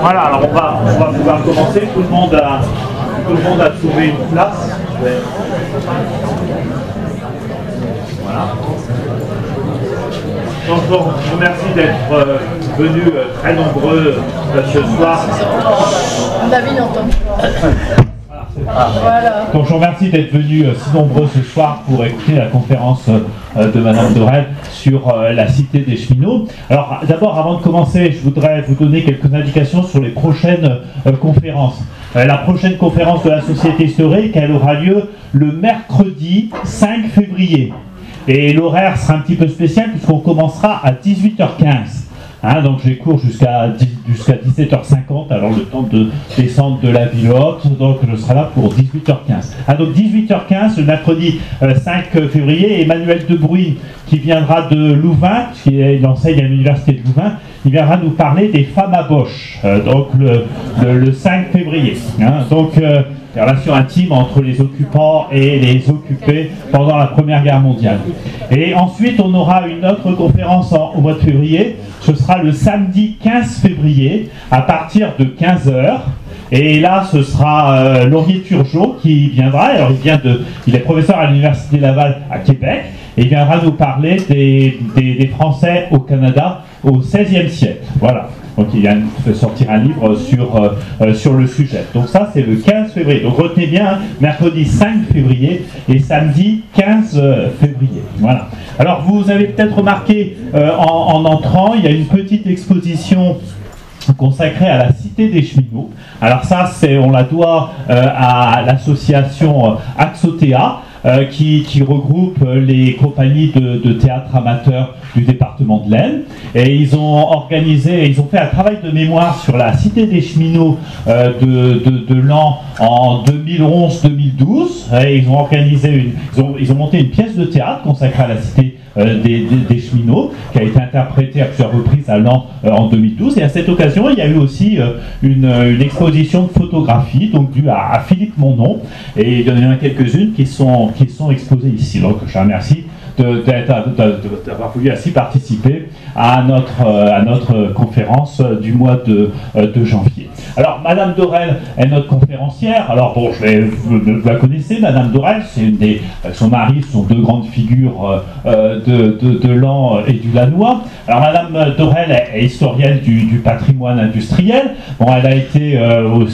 Voilà, alors on va, on va pouvoir commencer. Tout le monde a, tout le monde a trouvé une place. Voilà. Donc je vous remercie d'être euh, venus euh, très nombreux euh, ce soir. David Voilà. Donc je vous remercie d'être venus euh, si nombreux ce soir pour écouter la conférence euh, de Madame Dorel sur euh, la cité des cheminots. Alors d'abord, avant de commencer, je voudrais vous donner quelques indications sur les prochaines conférences. La prochaine conférence de la Société historique, elle aura lieu le mercredi 5 février. Et l'horaire sera un petit peu spécial puisqu'on commencera à 18h15. Hein, donc j'ai cours jusqu'à 10 jusqu'à 17h50, alors le temps de descendre de la ville haute, donc je serai là pour 18h15. Ah, donc 18h15, le mercredi euh, 5 février, Emmanuel Debruy, qui viendra de Louvain, qui est, il enseigne à l'université de Louvain, il viendra nous parler des femmes à Bosch, euh, donc le, le- le 5 février. hein. donc euh, les relations intimes entre les occupants et les occupés pendant la Première Guerre mondiale. Et ensuite, on aura une autre conférence en- au mois de février. Ce sera le samedi 15 février à partir de 15h. Et là, ce sera euh, Laurier Turgeot qui viendra. Alors, il, vient de, il est professeur à l'Université Laval à Québec. Et il viendra nous parler des, des- des Français au Canada au XVIe siècle. Voilà. Donc il vient de sortir un livre sur, euh, euh, le sujet. Donc ça c'est le 15 février. Donc retenez bien, hein, mercredi 5 février et samedi 15 février. Voilà. Alors vous avez peut-être remarqué euh, en, en entrant, il y a une petite exposition consacrée à la cité des cheminots. Alors ça, c'est, on la doit euh, à l'association euh, Axotea, euh, qui, regroupe les compagnies de, théâtre amateurs du département de l'Aisne. Et ils ont organisé, ils ont fait un travail de mémoire sur la cité des cheminots euh, de, de, l'an en 2011-2012. Et ils ont organisé, ils ont monté une pièce de théâtre consacrée à la cité euh, des, cheminots, qui a été interprétée à plusieurs reprises à l'an euh, en 2012. Et à cette occasion, il y a eu aussi euh, une, une exposition de photographie, donc due à, Philippe Monnon. Et il y en a quelques-unes qui sont, qui sont exposées ici. Donc je remercie d'avoir voulu ainsi participer à notre, euh, à notre conférence euh, du mois de, euh, de janvier. Alors, Madame Dorel est notre conférencière. Alors, bon, je vous, la connaissez, Madame Dorel, c'est une des, son mari sont deux grandes figures de, de, de l'an et du Lanois. Alors, Madame Dorel est, est historienne du, patrimoine industriel. Bon, elle a été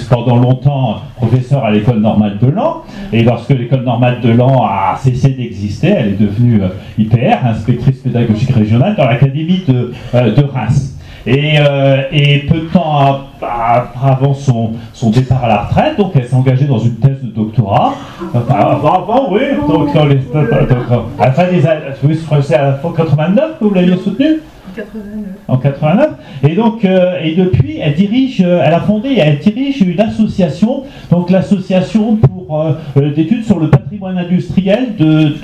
pendant longtemps professeure à l'école normale de Lan. Et lorsque l'école normale de Lan a cessé d'exister, elle est devenue IPR, inspectrice pédagogique régionale, dans l'académie de, euh, de Reims. Et, euh, peu de temps avant son, départ à la retraite, donc elle s'est engagée dans une thèse de doctorat. Avant, oui, à la fin des années, oui, c'est à la fin 89 que vous l'aviez soutenu 89. en 89. Et donc, euh, et depuis, elle dirige, euh, elle a fondé, et elle dirige une association, donc l'association pour euh, d'études sur le patrimoine industriel de,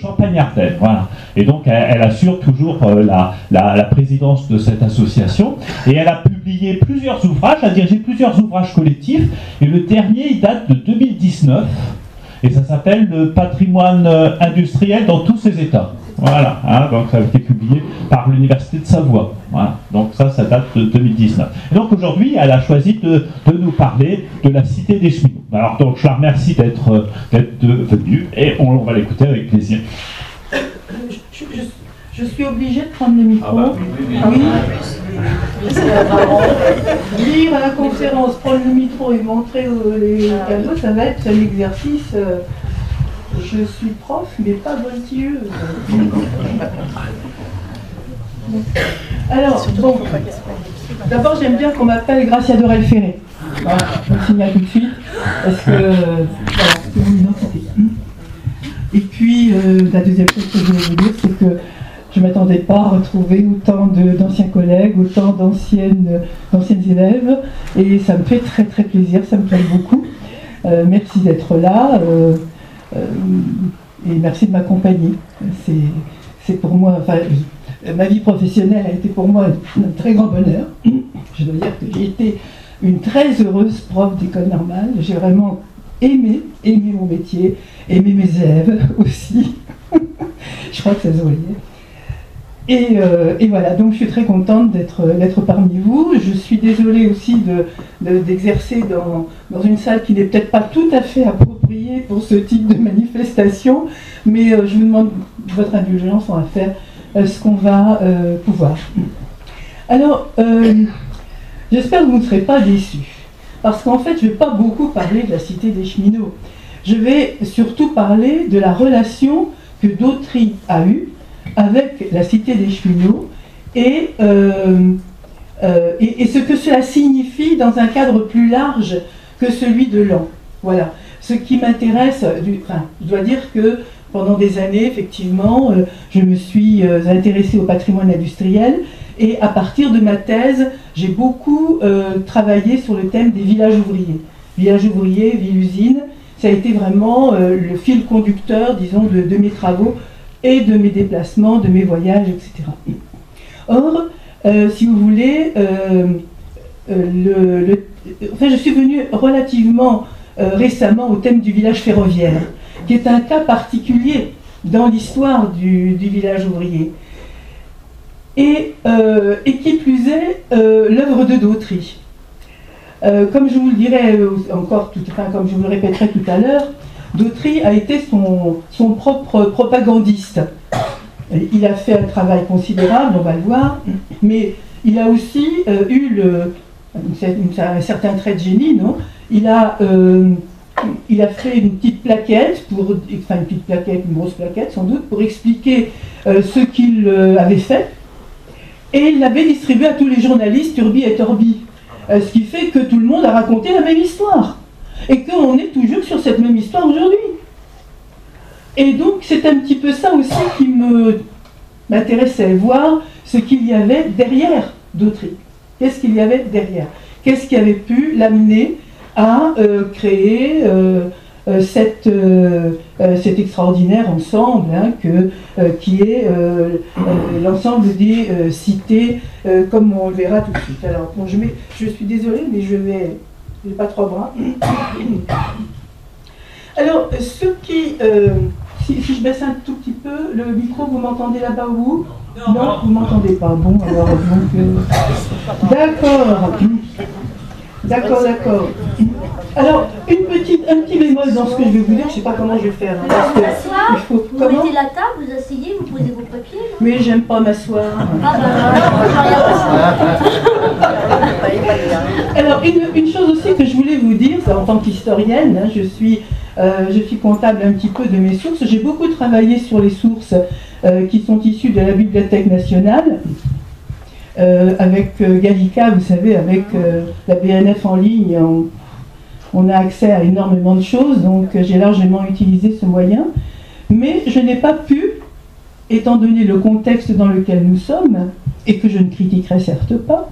Champagne-Ardenne. Voilà. Et donc, elle, elle assure toujours la, la, la présidence de cette association. Et elle a publié plusieurs ouvrages, a dirigé plusieurs ouvrages collectifs. Et le dernier, il date de 2019. Et ça s'appelle le patrimoine industriel dans tous ses états. Voilà, hein, donc ça a été publié par l'Université de Savoie. Voilà, donc ça, ça date de 2019. Et donc aujourd'hui, elle a choisi de, de nous parler de la cité des cheminots. Alors donc je la remercie d'être euh, d'être venue et on, on va l'écouter avec plaisir. Je, je- je suis obligée de prendre le micro. Ah bah, oui, Lire à la conférence, prendre le micro et montrer euh, les tableaux, ça va être un exercice. euh, je suis prof, mais pas voltigeuse. Alors, bon, d'abord j'aime bien qu'on m'appelle Gracia Dorel Ferré. Voilà, je le signale tout de suite, parce que euh, voilà, c'est mon identité. Et puis, euh, la deuxième chose que je voulais vous dire, c'est que je ne m'attendais pas à retrouver autant de- d'anciens collègues, autant d'anciennes d'anciennes élèves, et ça me fait très très plaisir, ça me plaît beaucoup. Euh, merci d'être là, euh, et merci de m'accompagner. C'est- pour moi, enfin, ma vie professionnelle a été pour moi un très grand bonheur. Je dois dire que j'ai été une très heureuse prof d'école normale. J'ai vraiment aimé, aimé mon métier, aimé mes élèves aussi. je crois que ça se voyait. Euh, et, voilà, donc je suis très contente d'être parmi vous. Je suis désolée aussi d'exercer de, dans, dans, une salle qui n'est peut-être pas tout à fait appropriée pour ce type de manifestation, mais je vous demande votre indulgence, on va faire ce qu'on va pouvoir. Alors, j'espère que vous ne serez pas déçus, parce qu'en fait, je ne vais pas beaucoup parler de la cité des cheminots. Je vais surtout parler de la relation que Dautry a eue avec la cité des cheminots euh, euh, et, et, ce que cela signifie dans un cadre plus large que celui de l'an. Voilà. Ce qui m'intéresse, enfin, je dois dire que pendant des années, effectivement, euh, je me suis intéressée au patrimoine industriel et à partir de ma thèse, j'ai beaucoup travaillé sur le thème des villages ouvriers. Villages ouvriers, ville-usine, ça a été vraiment le fil conducteur, disons, de mes travaux et de mes déplacements, de mes voyages, etc. Or, euh, si vous voulez, euh, euh, enfin, je suis venue relativement récemment au thème du village ferroviaire, qui est un cas particulier dans l'histoire du, village ouvrier. Et, qui plus est, l'œuvre de Dautry. comme je vous le dirai encore, comme je vous le répéterai tout à l'heure, Dautry a été son, propre propagandiste. Il a fait un travail considérable, on va le voir, mais il a aussi euh, eu un certain trait de génie, non? Il a, euh, il a fait une petite plaquette, pour, enfin une petite plaquette, une grosse plaquette sans doute, pour expliquer euh, ce qu'il avait fait, et il l'avait distribué à tous les journalistes Turbi et Torbi, ce qui fait que tout le monde a raconté la même histoire et qu'on est toujours sur cette même histoire aujourd'hui. Et donc c'est un petit peu ça aussi qui me m'intéressait, voir ce qu'il y avait derrière Dautry. Qu'est-ce qu'il y avait derrière? Qu'est-ce qui avait pu l'amener à euh, créer euh, euh, cette, cet extraordinaire ensemble hein, que, qui est l'ensemble des cités, comme on le verra tout de suite. Alors, je suis désolée, mais je vais pas trois bras. Alors, ce qui. Euh, si, je baisse un tout petit peu le micro, vous m'entendez là-bas où Non, non vous m'entendez pas. Bon, alors. Euh, d'accord. D'accord, d'accord. Alors, une petite, un petit bémol dans ce que je vais vous dire, je ne sais pas comment je vais faire. Hein, parce que il faut, vous comment mettez la table, vous asseyez, vous posez vos papiers. Mais j'aime pas m'asseoir. Ah Alors, une, chose aussi que je voulais vous dire, en tant qu'historienne, hein, je, suis, euh, je suis comptable un petit peu de mes sources. J'ai beaucoup travaillé sur les sources euh, qui sont issues de la Bibliothèque nationale. Euh, avec Gallica, vous savez, avec la BNF en ligne, on, a accès à énormément de choses, donc j'ai largement utilisé ce moyen. Mais je n'ai pas pu, étant donné le contexte dans lequel nous sommes, et que je ne critiquerai certes pas,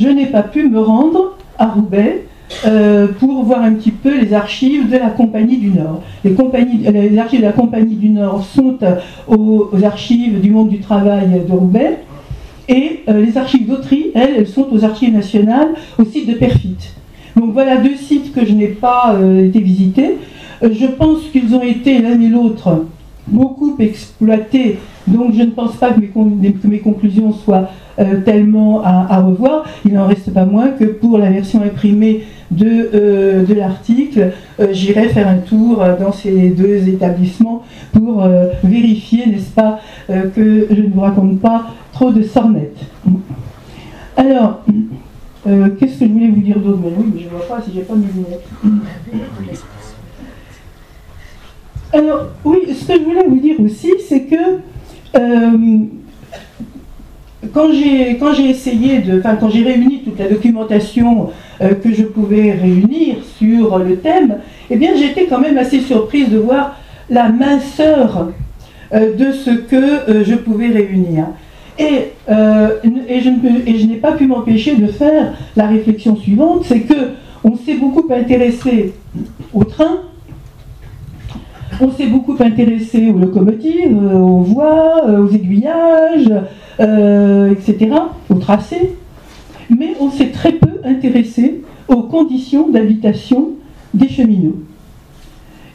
je n'ai pas pu me rendre à Roubaix pour voir un petit peu les archives de la Compagnie du Nord. Les, les archives de la Compagnie du Nord sont aux, archives du monde du travail de Roubaix. Et euh, les archives d'Autry, elles, elles sont aux archives nationales, au site de Perfit. Donc voilà deux sites que je n'ai pas euh, été visités. Euh, je pense qu'ils ont été l'un et l'autre beaucoup exploités, donc je ne pense pas que mes, conclusions soient tellement à, revoir. Il n'en reste pas moins que pour la version imprimée de, de l'article, j'irai faire un tour dans ces deux établissements pour vérifier, n'est-ce pas, que je ne vous raconte pas trop de sornettes. Alors, euh, qu'est-ce que je voulais vous dire d'autre? Mais oui, mais je ne vois pas si j'ai pas mes lunettes. Alors, oui, ce que je voulais vous dire aussi, c'est que euh, quand j'ai essayé de, enfin quand j'ai réuni toute la documentation euh, que je pouvais réunir sur le thème, eh bien j'étais quand même assez surprise de voir la minceur de ce que je pouvais réunir. Euh, et, je, n'ai pas pu m'empêcher de faire la réflexion suivante, c'est que on s'est beaucoup intéressé au train, on s'est beaucoup intéressé aux locomotives, euh, aux voies, euh, aux aiguillages, etc., aux tracés, mais on s'est très peu intéressé aux conditions d'habitation des cheminots.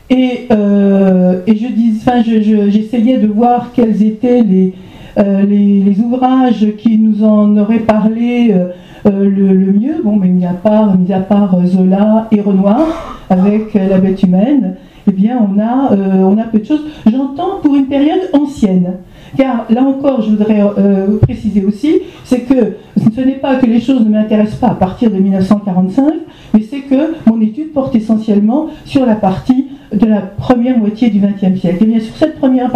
Et, je j'essayais de voir quelles étaient les, les, ouvrages qui nous en auraient parlé le, mieux, bon, mais mis à part, mis à part Zola et Renoir, avec La bête humaine, eh bien, on a, on a peu de choses. J'entends pour une période ancienne. Car là encore, je voudrais euh, préciser aussi, c'est que ce n'est pas que les choses ne m'intéressent pas à partir de 1945, mais c'est que mon étude porte essentiellement sur la partie de la première moitié du XXe siècle. Et bien cette première,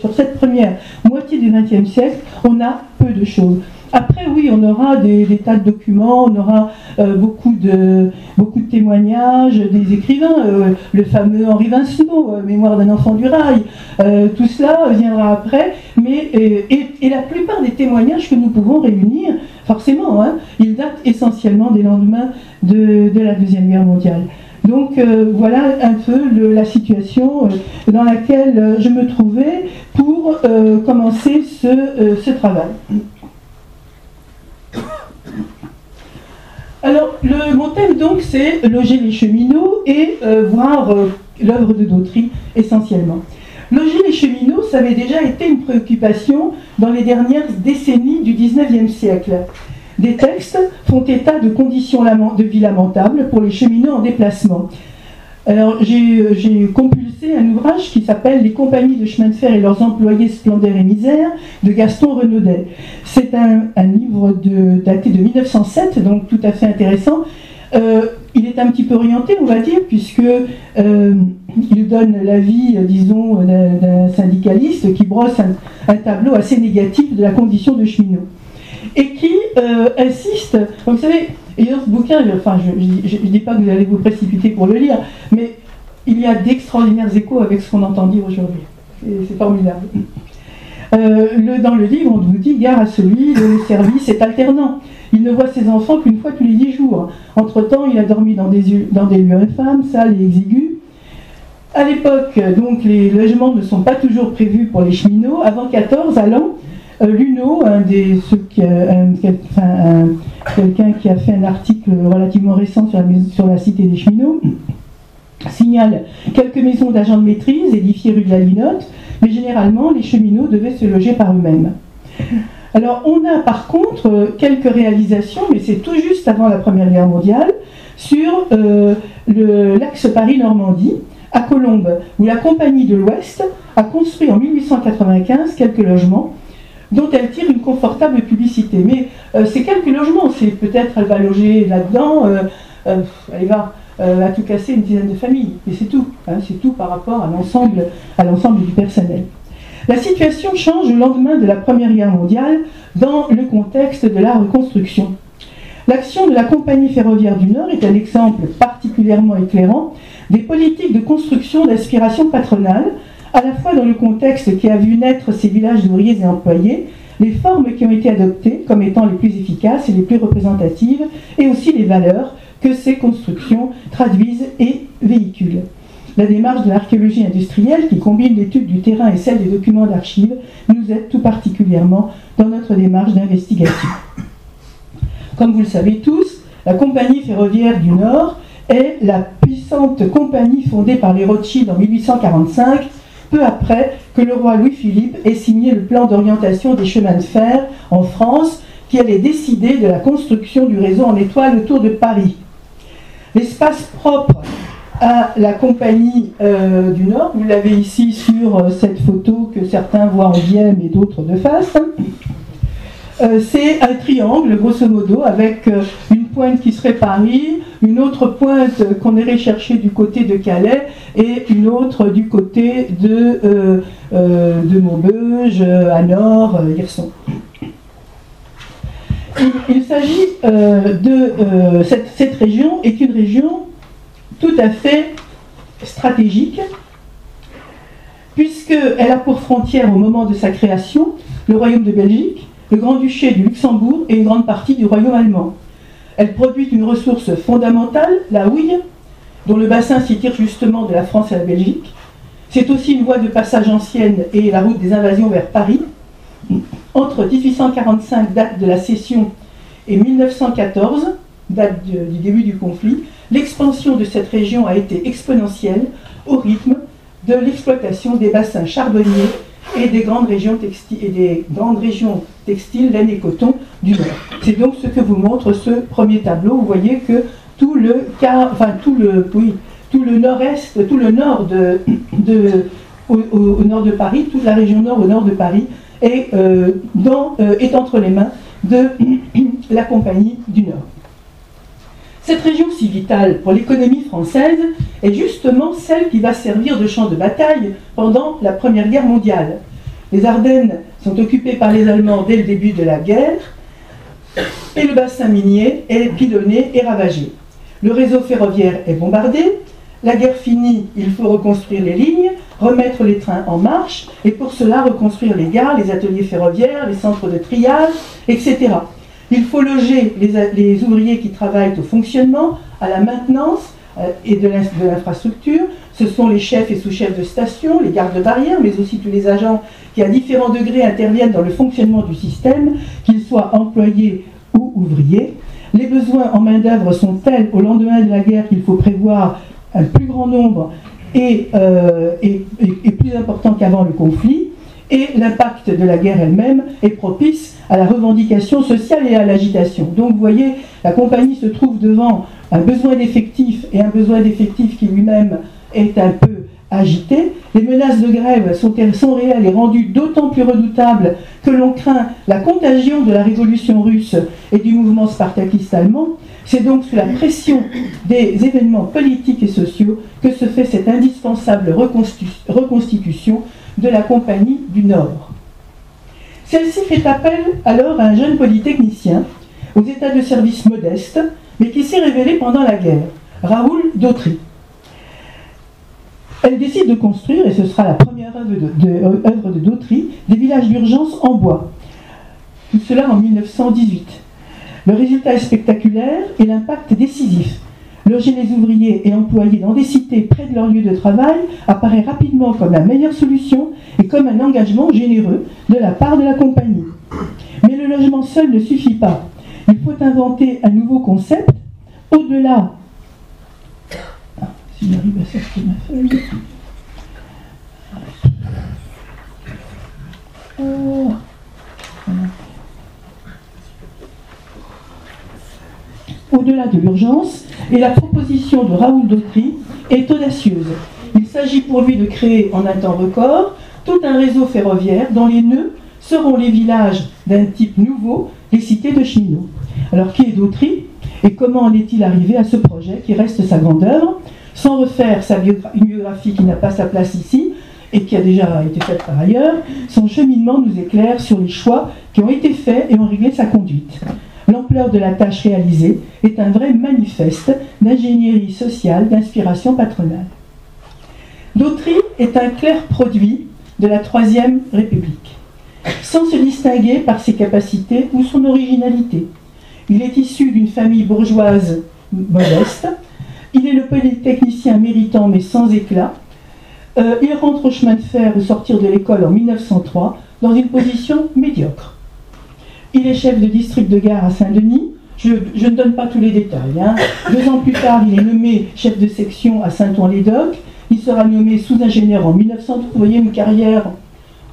sur cette première moitié du XXe siècle, on a peu de choses. Après, oui, on aura des, tas de documents, on aura euh, beaucoup, de, beaucoup de témoignages des écrivains, euh, le fameux Henri Vincenot, euh, Mémoire d'un enfant du rail, tout cela viendra après, mais, et, la plupart des témoignages que nous pouvons réunir, forcément, hein, ils datent essentiellement des lendemains de, la Deuxième Guerre mondiale. Donc voilà un peu la situation dans laquelle je me trouvais pour commencer ce travail. Alors, le, mon thème donc, c'est loger les cheminots et euh, voir euh, l'œuvre de Dautry essentiellement. Loger les cheminots, ça avait déjà été une préoccupation dans les dernières décennies du 19e siècle. Des textes font état de conditions de vie lamentables pour les cheminots en déplacement. Alors, j'ai compulsé un ouvrage qui s'appelle Les compagnies de chemin de fer et leurs employés splendeurs et misère de Gaston Renaudet. C'est un, livre daté de 1907, donc tout à fait intéressant. Euh, il est un petit peu orienté, on va dire, puisque euh, il donne l'avis, disons, d'un syndicaliste qui brosse un, tableau assez négatif de la condition de cheminot et qui euh, insiste. vous savez, et dans ce bouquin, enfin, je ne dis pas que vous allez vous précipiter pour le lire, mais il y a d'extraordinaires échos avec ce qu'on entend dire aujourd'hui. C'est formidable. Euh, dans le livre, on vous dit gare à celui, le service est alternant. Il ne voit ses enfants qu'une fois tous les dix jours. Entre-temps, il a dormi dans des, dans des lieux infâmes, sales et exigus. À l'époque, donc, les logements ne sont pas toujours prévus pour les cheminots. Avant 14, allant, euh, Luno, un des, quelqu'un qui a fait un article relativement récent sur la, cité des cheminots, signale quelques maisons d'agents de maîtrise édifiées rue de la Linotte, mais généralement les cheminots devaient se loger par eux-mêmes. Alors on a par contre quelques réalisations, mais c'est tout juste avant la Première Guerre mondiale, sur euh, l'axe Paris-Normandie, à Colombes, où la Compagnie de l'Ouest a construit en 1895 quelques logements dont elle tire une confortable publicité. Mais euh, ces quelques logements, c'est peut-être elle va loger là-dedans, euh, euh, elle va à tout casser une dizaine de familles, et c'est tout, hein, c'est tout par rapport à l'ensemble, à l'ensemble du personnel. La situation change au lendemain de la Première Guerre mondiale dans le contexte de la reconstruction. L'action de la Compagnie ferroviaire du Nord est un exemple particulièrement éclairant des politiques de construction d'aspiration patronale à la fois dans le contexte qui a vu naître ces villages d'ouvriers et employés, les formes qui ont été adoptées comme étant les plus efficaces et les plus représentatives, et aussi les valeurs que ces constructions traduisent et véhiculent. La démarche de l'archéologie industrielle, qui combine l'étude du terrain et celle des documents d'archives, nous aide tout particulièrement dans notre démarche d'investigation. Comme vous le savez tous, la Compagnie ferroviaire du Nord est la puissante compagnie fondée par les Rothschild en 1845 peu après que le roi Louis-Philippe ait signé le plan d'orientation des chemins de fer en France qui allait décider de la construction du réseau en étoile autour de Paris. L'espace propre à la compagnie euh, du Nord, vous l'avez ici sur euh, cette photo que certains voient en biais et d'autres de face, euh, c'est un triangle grosso modo avec une pointe qui serait Paris, une autre pointe qu'on irait chercher du côté de Calais et une autre du côté de, euh, euh, de Maubeuge, nord, euh, Hirson. Il, s'agit de cette, cette région est une région tout à fait stratégique puisqu'elle a pour frontière au moment de sa création le royaume de Belgique, le grand-duché du Luxembourg et une grande partie du royaume allemand. Elle produit une ressource fondamentale, la houille, dont le bassin s'y tire justement de la France et la Belgique. C'est aussi une voie de passage ancienne et la route des invasions vers Paris. Entre 1845, date de la cession, et 1914, date du début du conflit, l'expansion de cette région a été exponentielle au rythme de l'exploitation des bassins charbonniers et des grandes régions textiles, et des grandes régions textiles, laine et coton du Nord. C'est donc ce que vous montre ce premier tableau. Vous voyez que tout le, enfin, tout le, tout le nord-est, tout le nord de, de au, nord de Paris, toute la région nord au nord de Paris est, euh, dans, euh, est entre les mains de la Compagnie du Nord. Cette région si vitale pour l'économie française est justement celle qui va servir de champ de bataille pendant la Première Guerre mondiale. Les Ardennes sont occupées par les Allemands dès le début de la guerre et le bassin minier est pilonné et ravagé. Le réseau ferroviaire est bombardé, la guerre finie, il faut reconstruire les lignes, remettre les trains en marche, et pour cela reconstruire les gares, les ateliers ferroviaires, les centres de triage, etc. Il faut loger les, ouvriers qui travaillent au fonctionnement, à la maintenance euh, et de l'infrastructure. Ce sont les chefs et sous-chefs de station, les gardes de barrière, mais aussi tous les agents qui à différents degrés interviennent dans le fonctionnement du système, qu'ils soient employés ou ouvriers. Les besoins en main-d'œuvre sont tels au lendemain de la guerre qu'il faut prévoir un plus grand nombre euh, et, plus important qu'avant le conflit, et l'impact de la guerre elle-même est propice à la revendication sociale et à l'agitation. Donc vous voyez, la compagnie se trouve devant un besoin d'effectifs et un besoin d'effectifs qui lui-même est un peu agité. Les menaces de grève sont, sont réelles et rendues d'autant plus redoutables que l'on craint la contagion de la révolution russe et du mouvement spartakiste allemand. C'est donc sous la pression des événements politiques et sociaux que se fait cette indispensable reconstitution de la Compagnie du Nord. Celle-ci fait appel alors à un jeune polytechnicien aux états de service modestes, mais qui s'est révélé pendant la guerre, Raoul Dautry. Elle décide de construire, et ce sera la première œuvre de, Dautry, des villages d'urgence en bois. Tout cela en 1918. Le résultat est spectaculaire et l'impact décisif. Loger les ouvriers et employés dans des cités près de leur lieu de travail apparaît rapidement comme la meilleure solution et comme un engagement généreux de la part de la compagnie. Mais le logement seul ne suffit pas. Il faut inventer un nouveau concept au-delà si ma feuille. Oh. Au-delà de l'urgence, et la proposition de Raoul Dautry est audacieuse. Il s'agit pour lui de créer en un temps record tout un réseau ferroviaire dont les nœuds seront les villages d'un type nouveau, les cités de cheminots. Alors qui est Dautry et comment en est-il arrivé à ce projet qui reste sa grande œuvre? Sans refaire sa biographie qui n'a pas sa place ici et qui a déjà été faite par ailleurs, son cheminement nous éclaire sur les choix qui ont été faits et ont réglé sa conduite. L'ampleur de la tâche réalisée est un vrai manifeste d'ingénierie sociale, d'inspiration patronale. Dautry est un clair produit de la Troisième République, sans se distinguer par ses capacités ou son originalité. Il est issu d'une famille bourgeoise modeste, il est le polytechnicien méritant mais sans éclat. Euh, il rentre au chemin de fer au sortir de l'école en 1903 dans une position médiocre. Il est chef de district de gare à Saint-Denis. Je, ne donne pas tous les détails. Hein. Deux ans plus tard, il est nommé chef de section à Saint-Ouen-les-Docs. Il sera nommé sous-ingénieur en 1903. Vous voyez une carrière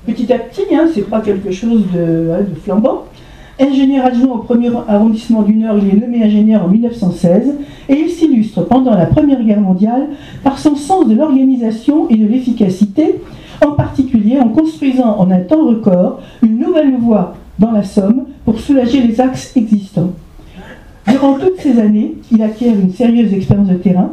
petit à petit, hein, c'est pas quelque chose de, hein, de flambant. Ingénieur adjoint au premier arrondissement du Nord, il est nommé ingénieur en 1916 et il s'illustre pendant la Première Guerre mondiale par son sens de l'organisation et de l'efficacité, en particulier en construisant en un temps record une nouvelle voie dans la Somme pour soulager les axes existants. Durant toutes ces années, il acquiert une sérieuse expérience de terrain.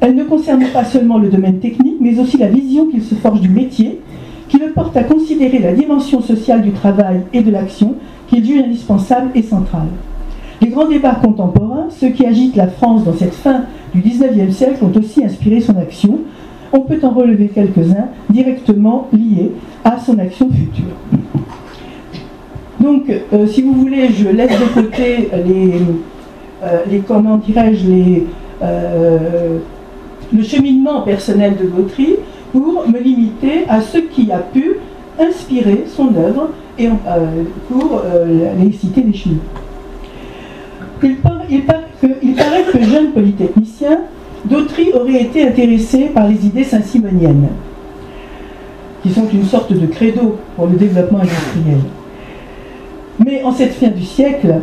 Elle ne concerne pas seulement le domaine technique, mais aussi la vision qu'il se forge du métier, qui le porte à considérer la dimension sociale du travail et de l'action qu'il juge indispensable et central. Les grands débats contemporains, ceux qui agitent la France dans cette fin du XIXe siècle, ont aussi inspiré son action. On peut en relever quelques-uns directement liés à son action future. Donc, euh, si vous voulez, je laisse de côté les, euh, les comment dirais-je, les, euh, le cheminement personnel de Gautry pour me limiter à ce qui a pu inspirer son œuvre et, pour les cités des chemins. Il, il, paraît que, jeune polytechnicien, Dautry aurait été intéressé par les idées saint-simoniennes, qui sont une sorte de credo pour le développement industriel. Mais en cette fin du siècle,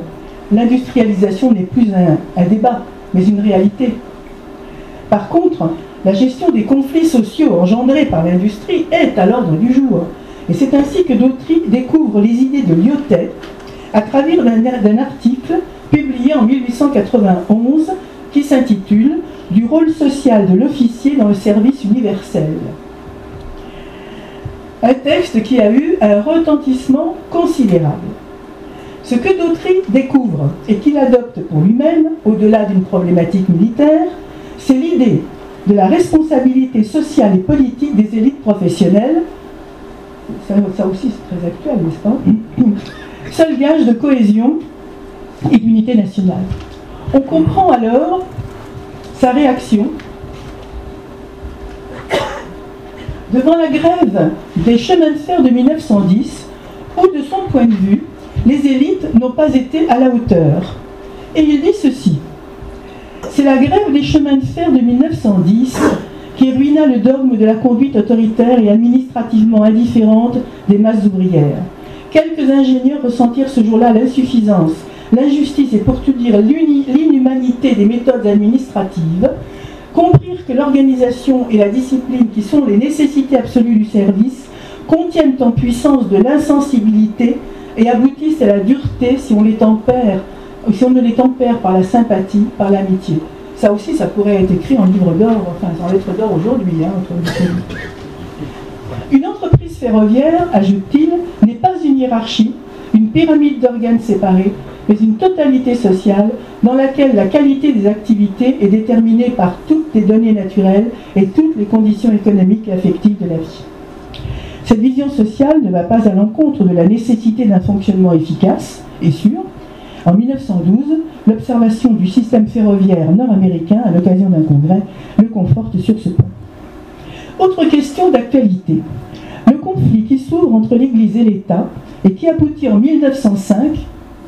l'industrialisation n'est plus un, débat, mais une réalité. Par contre, la gestion des conflits sociaux engendrés par l'industrie est à l'ordre du jour. Et c'est ainsi que Dautry découvre les idées de Lyotet à travers d'un article publié en 1891 qui s'intitule Du rôle social de l'officier dans le service universel. Un texte qui a eu un retentissement considérable. Ce que Dautry découvre et qu'il adopte pour lui-même, au-delà d'une problématique militaire, c'est l'idée de la responsabilité sociale et politique des élites professionnelles. Ça, aussi c'est très actuel, n'est-ce pas Seul gage de cohésion et d'unité nationale. On comprend alors sa réaction devant la grève des chemins de fer de 1910, où de son point de vue, les élites n'ont pas été à la hauteur. Et il dit ceci. C'est la grève des chemins de fer de 1910 qui ruina le dogme de la conduite autoritaire et administrativement indifférente des masses ouvrières. Quelques ingénieurs ressentirent ce jour-là l'insuffisance, l'injustice et pour tout dire l'inhumanité des méthodes administratives, comprirent que l'organisation et la discipline, qui sont les nécessités absolues du service, contiennent en puissance de l'insensibilité et aboutissent à la dureté si on les tempère, si on ne les tempère par la sympathie, par l'amitié. Ça aussi, ça pourrait être écrit en livre d'or, enfin en lettre d'or aujourd'hui. Hein, une entreprise ferroviaire, ajoute-t-il, n'est pas une hiérarchie, une pyramide d'organes séparés, mais une totalité sociale dans laquelle la qualité des activités est déterminée par toutes les données naturelles et toutes les conditions économiques et affectives de la vie. Cette vision sociale ne va pas à l'encontre de la nécessité d'un fonctionnement efficace et sûr. En 1912, l'observation du système ferroviaire nord-américain à l'occasion d'un congrès le conforte sur ce point. Autre question d'actualité. Le conflit qui s'ouvre entre l'Église et l'État et qui aboutit en 1905,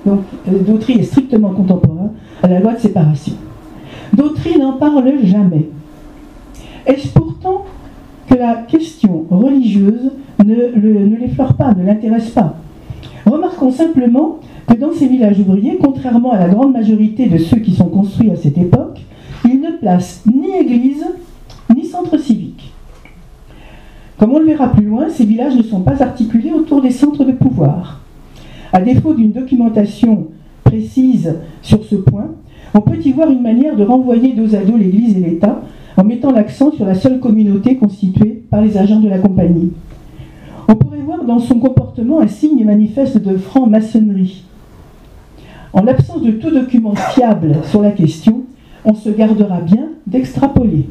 donc euh, Dautry est strictement contemporain, à la loi de séparation. Dautry n'en parle jamais. Est-ce pourtant que la question religieuse ne, l'effleure pas, ne l'intéresse pas. Remarquons simplement que dans ces villages ouvriers, contrairement à la grande majorité de ceux qui sont construits à cette époque, ils ne placent ni église ni centre civique. Comme on le verra plus loin, ces villages ne sont pas articulés autour des centres de pouvoir. À défaut d'une documentation précise sur ce point, on peut y voir une manière de renvoyer dos à dos l'Église et l'État en mettant l'accent sur la seule communauté constituée par les agents de la compagnie. On pourrait voir dans son comportement un signe manifeste de franc-maçonnerie. En l'absence de tout document fiable sur la question, on se gardera bien d'extrapoler.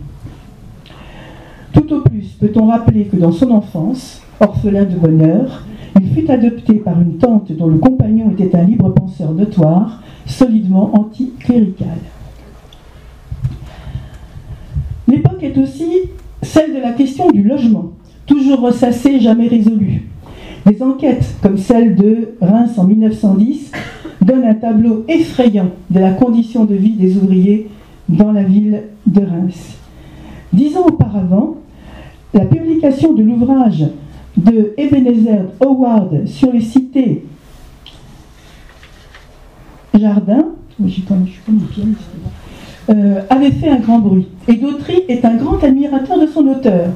Tout au plus peut-on rappeler que dans son enfance, orphelin de bonheur, il fut adopté par une tante dont le compagnon était un libre penseur notoire, solidement anticlérical. L'époque est aussi celle de la question du logement, toujours ressassée, jamais résolue. Des enquêtes comme celle de Reims en 1910 donnent un tableau effrayant de la condition de vie des ouvriers dans la ville de Reims. Dix ans auparavant, la publication de l'ouvrage de Ebenezer Howard sur les cités Jardin, oh, euh, avait fait un grand bruit. Et Dautry est un grand admirateur de son auteur.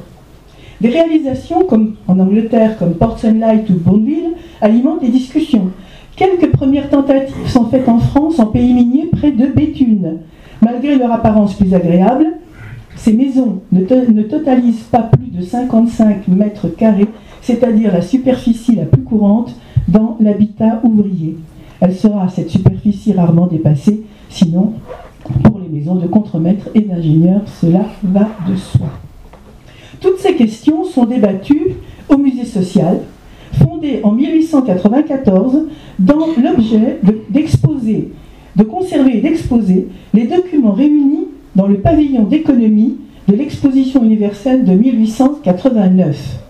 Des réalisations comme en Angleterre, comme Port Sunlight ou Bonneville, alimentent les discussions. Quelques premières tentatives sont faites en France, en pays minier, près de Béthune. Malgré leur apparence plus agréable, ces maisons ne, ne totalisent pas plus de 55 mètres carrés, c'est-à-dire la superficie la plus courante dans l'habitat ouvrier. Elle sera à cette superficie rarement dépassée, sinon pour les maisons de contremaîtres et d'ingénieurs, cela va de soi. Toutes ces questions sont débattues au musée social, fondé en 1894 dans l'objet d'exposer, de, conserver et d'exposer les documents réunis dans le pavillon d'économie de l'exposition universelle de 1889.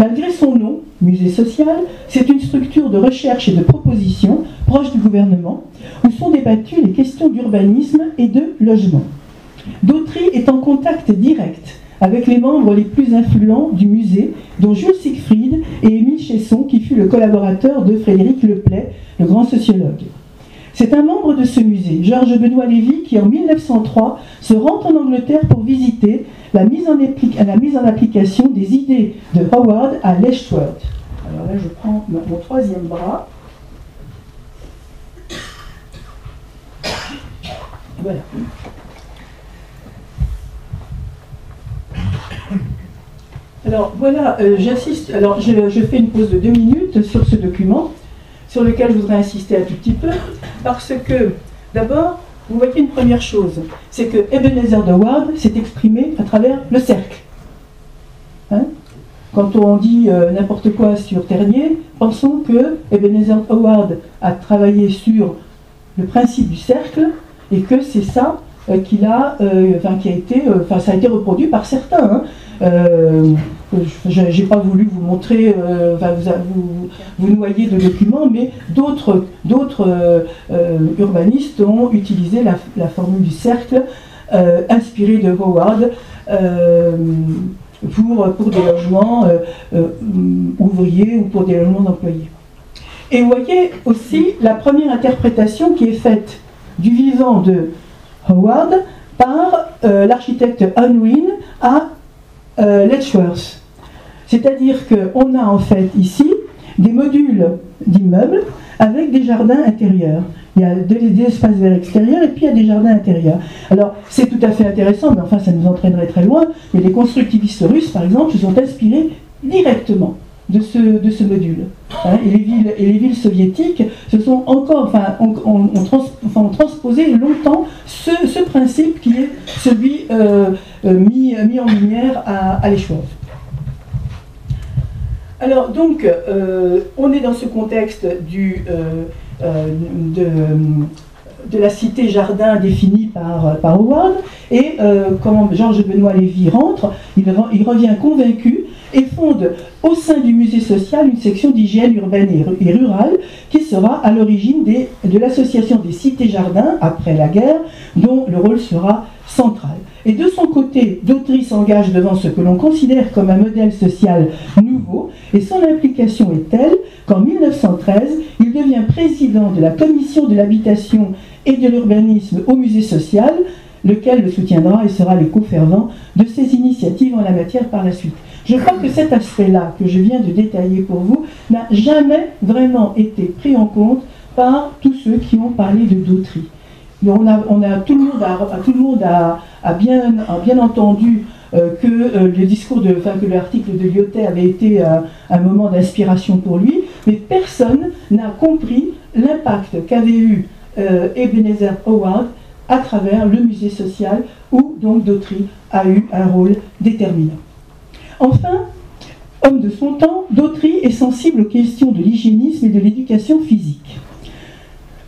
Malgré son nom, musée social, c'est une structure de recherche et de proposition proche du gouvernement, où sont débattues les questions d'urbanisme et de logement. Dautry est en contact direct avec les membres les plus influents du musée, dont Jules Siegfried et Émile Chesson, qui fut le collaborateur de Frédéric Leplay, le grand sociologue. C'est un membre de ce musée, Georges Benoît Lévy, qui en 1903 se rend en Angleterre pour visiter la mise en, la mise en application des idées de Howard à Letchworth. Alors là, je prends mon troisième bras. Voilà. Alors voilà, euh, j'assiste. Alors je, fais une pause de deux minutes sur ce document, sur lequel je voudrais insister un tout petit peu, parce que d'abord, vous voyez une première chose, c'est que Ebenezer de Ward s'est exprimé à travers le cercle. Hein? Quand on dit euh, n'importe quoi sur Ternier, pensons que Ebenezer Howard a travaillé sur le principe du cercle et que c'est ça qu'il a, enfin, qui a été, enfin, ça a été reproduit par certains. Hein. Euh, n'ai pas voulu vous montrer, euh, vous, vous, noyer de documents, mais d'autres euh, urbanistes ont utilisé la, formule du cercle inspirée de Howard pour, pour des logements ouvriers ou pour des logements d'employés. Et vous voyez aussi la première interprétation qui est faite du vivant de Howard par l'architecte Unwin à euh, Letchworth. C'est-à-dire qu'on a en fait ici des modules d'immeubles avec des jardins intérieurs. Il y a des, espaces verts extérieurs et puis il y a des jardins intérieurs. Alors c'est tout à fait intéressant, mais enfin ça nous entraînerait très loin. Mais les constructivistes russes, par exemple, se sont inspirés directement de ce, module. Hein, et, les villes, soviétiques se sont encore, ont, transposé longtemps ce, principe qui est celui euh, euh, mis, en lumière à, à Alors donc, euh, on est dans ce contexte de, la cité jardin définie par, Howard, et quand Georges Benoît Lévy rentre, il revient convaincu et fonde au sein du musée social une section d'hygiène urbaine et rurale qui sera à l'origine de l'association des cités-jardins après la guerre, dont le rôle sera central. Et de son côté, Dautry s'engage devant ce que l'on considère comme un modèle social nouveau, et son implication est telle qu'en 1913, il devient président de la commission de l'habitation et de l'urbanisme au musée social, lequel le soutiendra et sera le co-fervent de ses initiatives en la matière par la suite. Je crois que cet aspect-là que je viens de détailler pour vous n'a jamais vraiment été pris en compte par tous ceux qui ont parlé de Dautry. On a, tout le monde a, bien, entendu euh, que euh, le discours de, l'article de Lyotet avait été euh, un moment d'inspiration pour lui, mais personne n'a compris l'impact qu'avait eu Ebenezer Howard à travers le musée social où donc Dautry a eu un rôle déterminant. Enfin, homme de son temps, Dautry est sensible aux questions de l'hygiénisme et de l'éducation physique.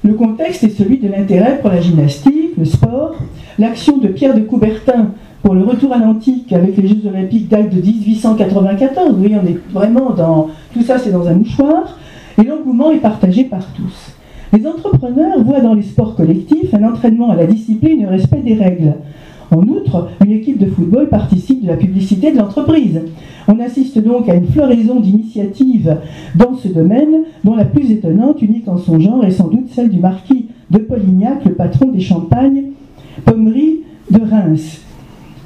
Le contexte est celui de l'intérêt pour la gymnastique, le sport, l'action de Pierre de Coubertin pour le retour à l'antique avec les Jeux olympiques date de 1894. Vous voyez, on est vraiment dans... Tout ça, c'est dans un mouchoir. Et l'engouement est partagé par tous. Les entrepreneurs voient dans les sports collectifs un entraînement à la discipline et au respect des règles. En outre, une équipe de football participe de la publicité de l'entreprise. On assiste donc à une floraison d'initiatives dans ce domaine, dont la plus étonnante, unique en son genre, est sans doute celle du marquis de Polignac, le patron des champagnes pommeries de Reims.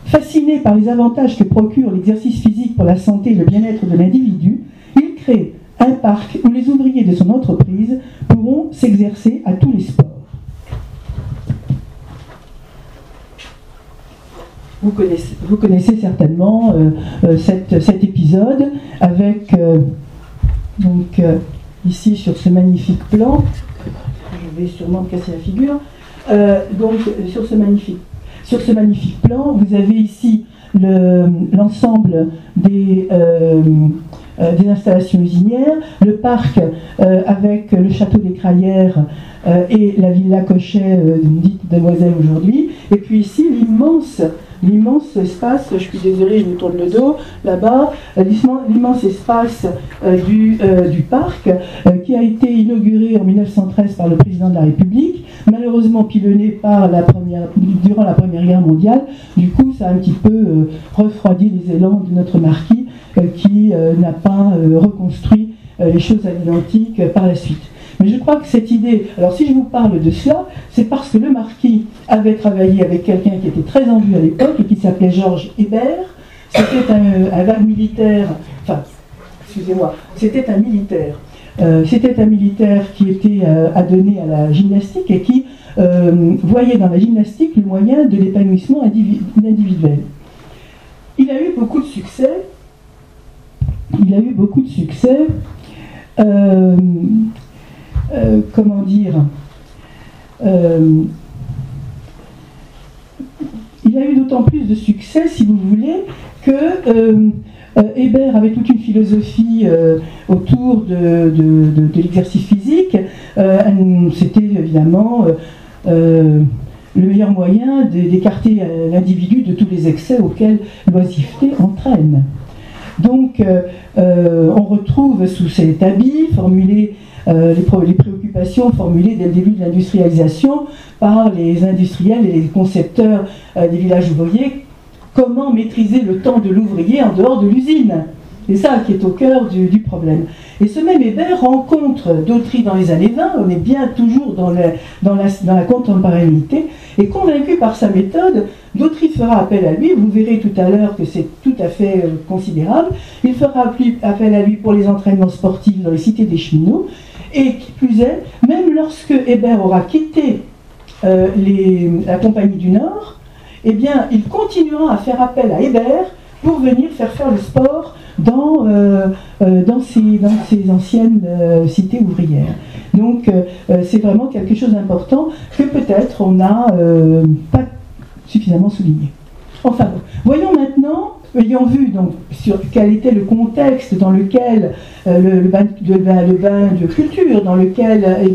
Fasciné par les avantages que procure l'exercice physique pour la santé et le bien-être de l'individu, il crée un parc où les ouvriers de son entreprise pourront s'exercer à tous les sports. Vous connaissez, certainement euh, euh, cet épisode avec, euh, donc, ici sur ce magnifique plan, je vais sûrement casser la figure, donc sur ce, magnifique, sur ce magnifique plan, vous avez ici l'ensemble des, des installations usinières, le parc avec le château des Crayères et la villa Cochet, dite Demoiselle aujourd'hui, et puis ici l'immense l'immense espace, je suis désolée, je vous tourne le dos, là-bas, euh, l'immense espace euh, du, euh, du, parc qui a été inauguré en 1913 par le président de la République, malheureusement pilonné par la première, durant la Première Guerre mondiale. Du coup, ça a un petit peu refroidi les élans de notre marquis qui n'a pas reconstruit les choses à l'identique par la suite. Mais je crois que cette idée, alors si je vous parle de cela, c'est parce que le marquis avait travaillé avec quelqu'un qui était très en vue à l'époque et qui s'appelait Georges Hébert. C'était un, un militaire, enfin, excusez-moi, c'était un militaire. Euh, c'était un militaire qui était euh, adonné à la gymnastique et qui euh, voyait dans la gymnastique le moyen de l'épanouissement individuel. Il a eu beaucoup de succès. Il a eu beaucoup de succès. Euh, comment dire, euh, il a eu d'autant plus de succès, si vous voulez, que euh, Hébert avait toute une philosophie autour de, l'exercice physique. C'était évidemment le meilleur moyen d'écarter l'individu de tous les excès auxquels l'oisiveté entraîne. Donc, on retrouve sous cet habit formulé euh, les, préoccupations formulées dès le début de l'industrialisation par les industriels et les concepteurs euh, des villages ouvriers. Comment maîtriser le temps de l'ouvrier en dehors de l'usine? C'est ça qui est au cœur du, problème. Et ce même Hébert rencontre Dautry dans les années 20, on est bien toujours dans, dans, la, contemporanéité, et convaincu par sa méthode, Dautry fera appel à lui, vous verrez tout à l'heure que c'est tout à fait euh, considérable, il fera appel à lui pour les entraînements sportifs dans les cités des cheminots, et qui plus est, même lorsque Hébert aura quitté euh, la Compagnie du Nord, eh bien, il continuera à faire appel à Hébert pour venir faire faire le sport dans, euh, euh, ces, dans ces anciennes cités ouvrières. Donc, c'est vraiment quelque chose d'important que peut-être on n'a pas suffisamment souligné. Enfin, voyons maintenant ayant vu donc sur quel était le contexte dans lequel euh, le, bain de, de, culture, dans lequel euh,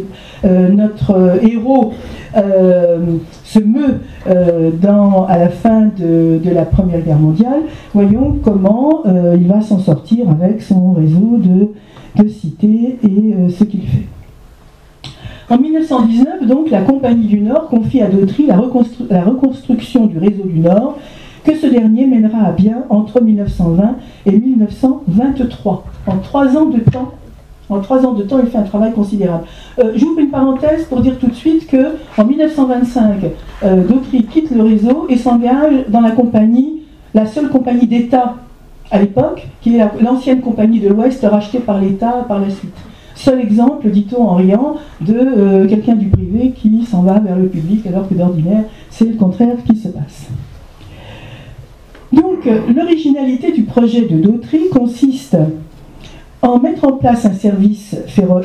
euh, notre héros se meut à la fin de, la Première Guerre mondiale, voyons comment il va s'en sortir avec son réseau de, cités et ce qu'il fait. En 1919, donc, la Compagnie du Nord confie à Dautry la, reconstruction du réseau du Nord que ce dernier mènera à bien entre 1920 et 1923. En trois ans de temps, en trois ans de temps, il fait un travail considérable. Euh, J'ouvre une parenthèse pour dire tout de suite que en 1925, euh, Dautry quitte le réseau et s'engage dans la compagnie, la seule compagnie d'État à l'époque, qui est l'ancienne compagnie de l'Ouest rachetée par l'État par la suite. Seul exemple, dit-on en riant, de euh, quelqu'un du privé qui s'en va vers le public alors que d'ordinaire, c'est le contraire qui se passe. Donc, l'originalité du projet de Dautry consiste en mettre en place un, service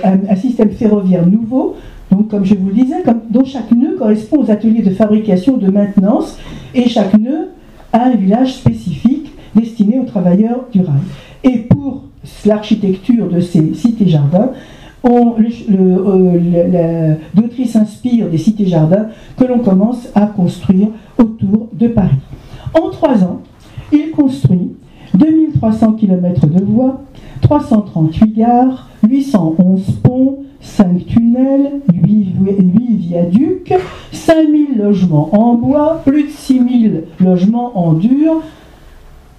un, système ferroviaire nouveau, donc comme je vous le disais, dont chaque nœud correspond aux ateliers de fabrication, de maintenance, et chaque nœud a un village spécifique destiné aux travailleurs du rail. Et pour l'architecture de ces cités-jardins, euh, Dautry s'inspire des cités-jardins que l'on commence à construire autour de Paris. En trois ans, il construit 2300 km de voies, 338 gares, 811 ponts, 5 tunnels, 8, viaducs, 5000 logements en bois, plus de 6000 logements en dur,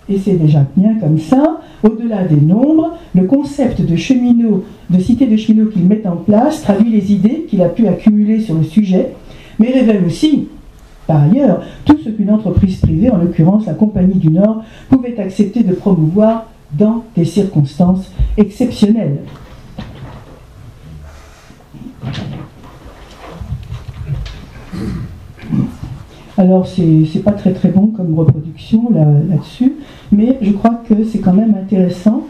et c'est déjà bien comme ça. Au-delà des nombres, le concept de cheminot, de cité de cheminots qu'il met en place, traduit les idées qu'il a pu accumuler sur le sujet, mais révèle aussi par ailleurs, tout ce qu'une entreprise privée, en l'occurrence la Compagnie du Nord, pouvait accepter de promouvoir dans des circonstances exceptionnelles. Alors, c'est pas très très bon comme reproduction là-dessus, mais je crois que c'est quand même intéressant.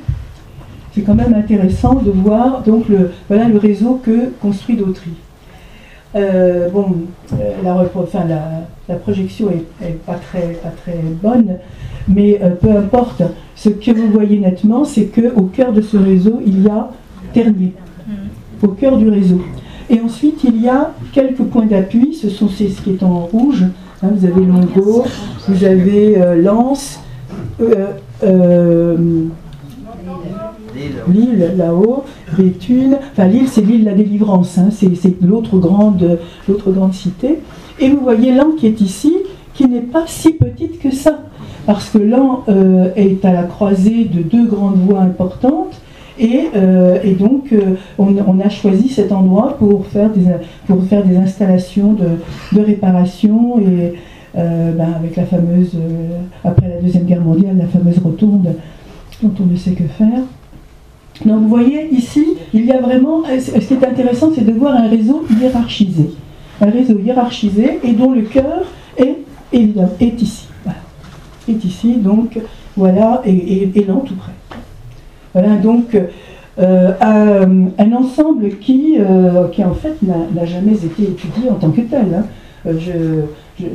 C'est quand même intéressant de voir donc le, voilà le réseau que construit Dautry. Euh, bon, euh, la, enfin, la, projection est, pas, très, pas très bonne, mais peu importe. Ce que vous voyez nettement, c'est qu'au cœur de ce réseau, il y a Ternier, mm. au cœur du réseau. Et ensuite, il y a quelques points d'appui, ce sont ces, ce qui est en rouge. Hein, vous avez Longo, vous avez Lance, L'île là-haut, Béthune, enfin l'île c'est l'île de la délivrance, hein, c'est l'autre grande, grande cité. Et vous voyez l'an qui est ici, qui n'est pas si petite que ça, parce que l'an euh, est à la croisée de deux grandes voies importantes. Et, euh, donc, euh, on, a choisi cet endroit pour faire des, pour faire des installations de, réparation et ben, avec la fameuse, après la Deuxième Guerre mondiale, la fameuse rotonde dont on ne sait que faire. Donc vous voyez ici, il y a vraiment, ce qui est intéressant, c'est de voir un réseau hiérarchisé. Un réseau hiérarchisé et dont le cœur est, évidemment, est ici. Est ici, donc voilà, et, et, tout près. Voilà, donc euh, un, ensemble qui, euh, qui en fait n'a jamais été étudié en tant que tel. Hein. Euh,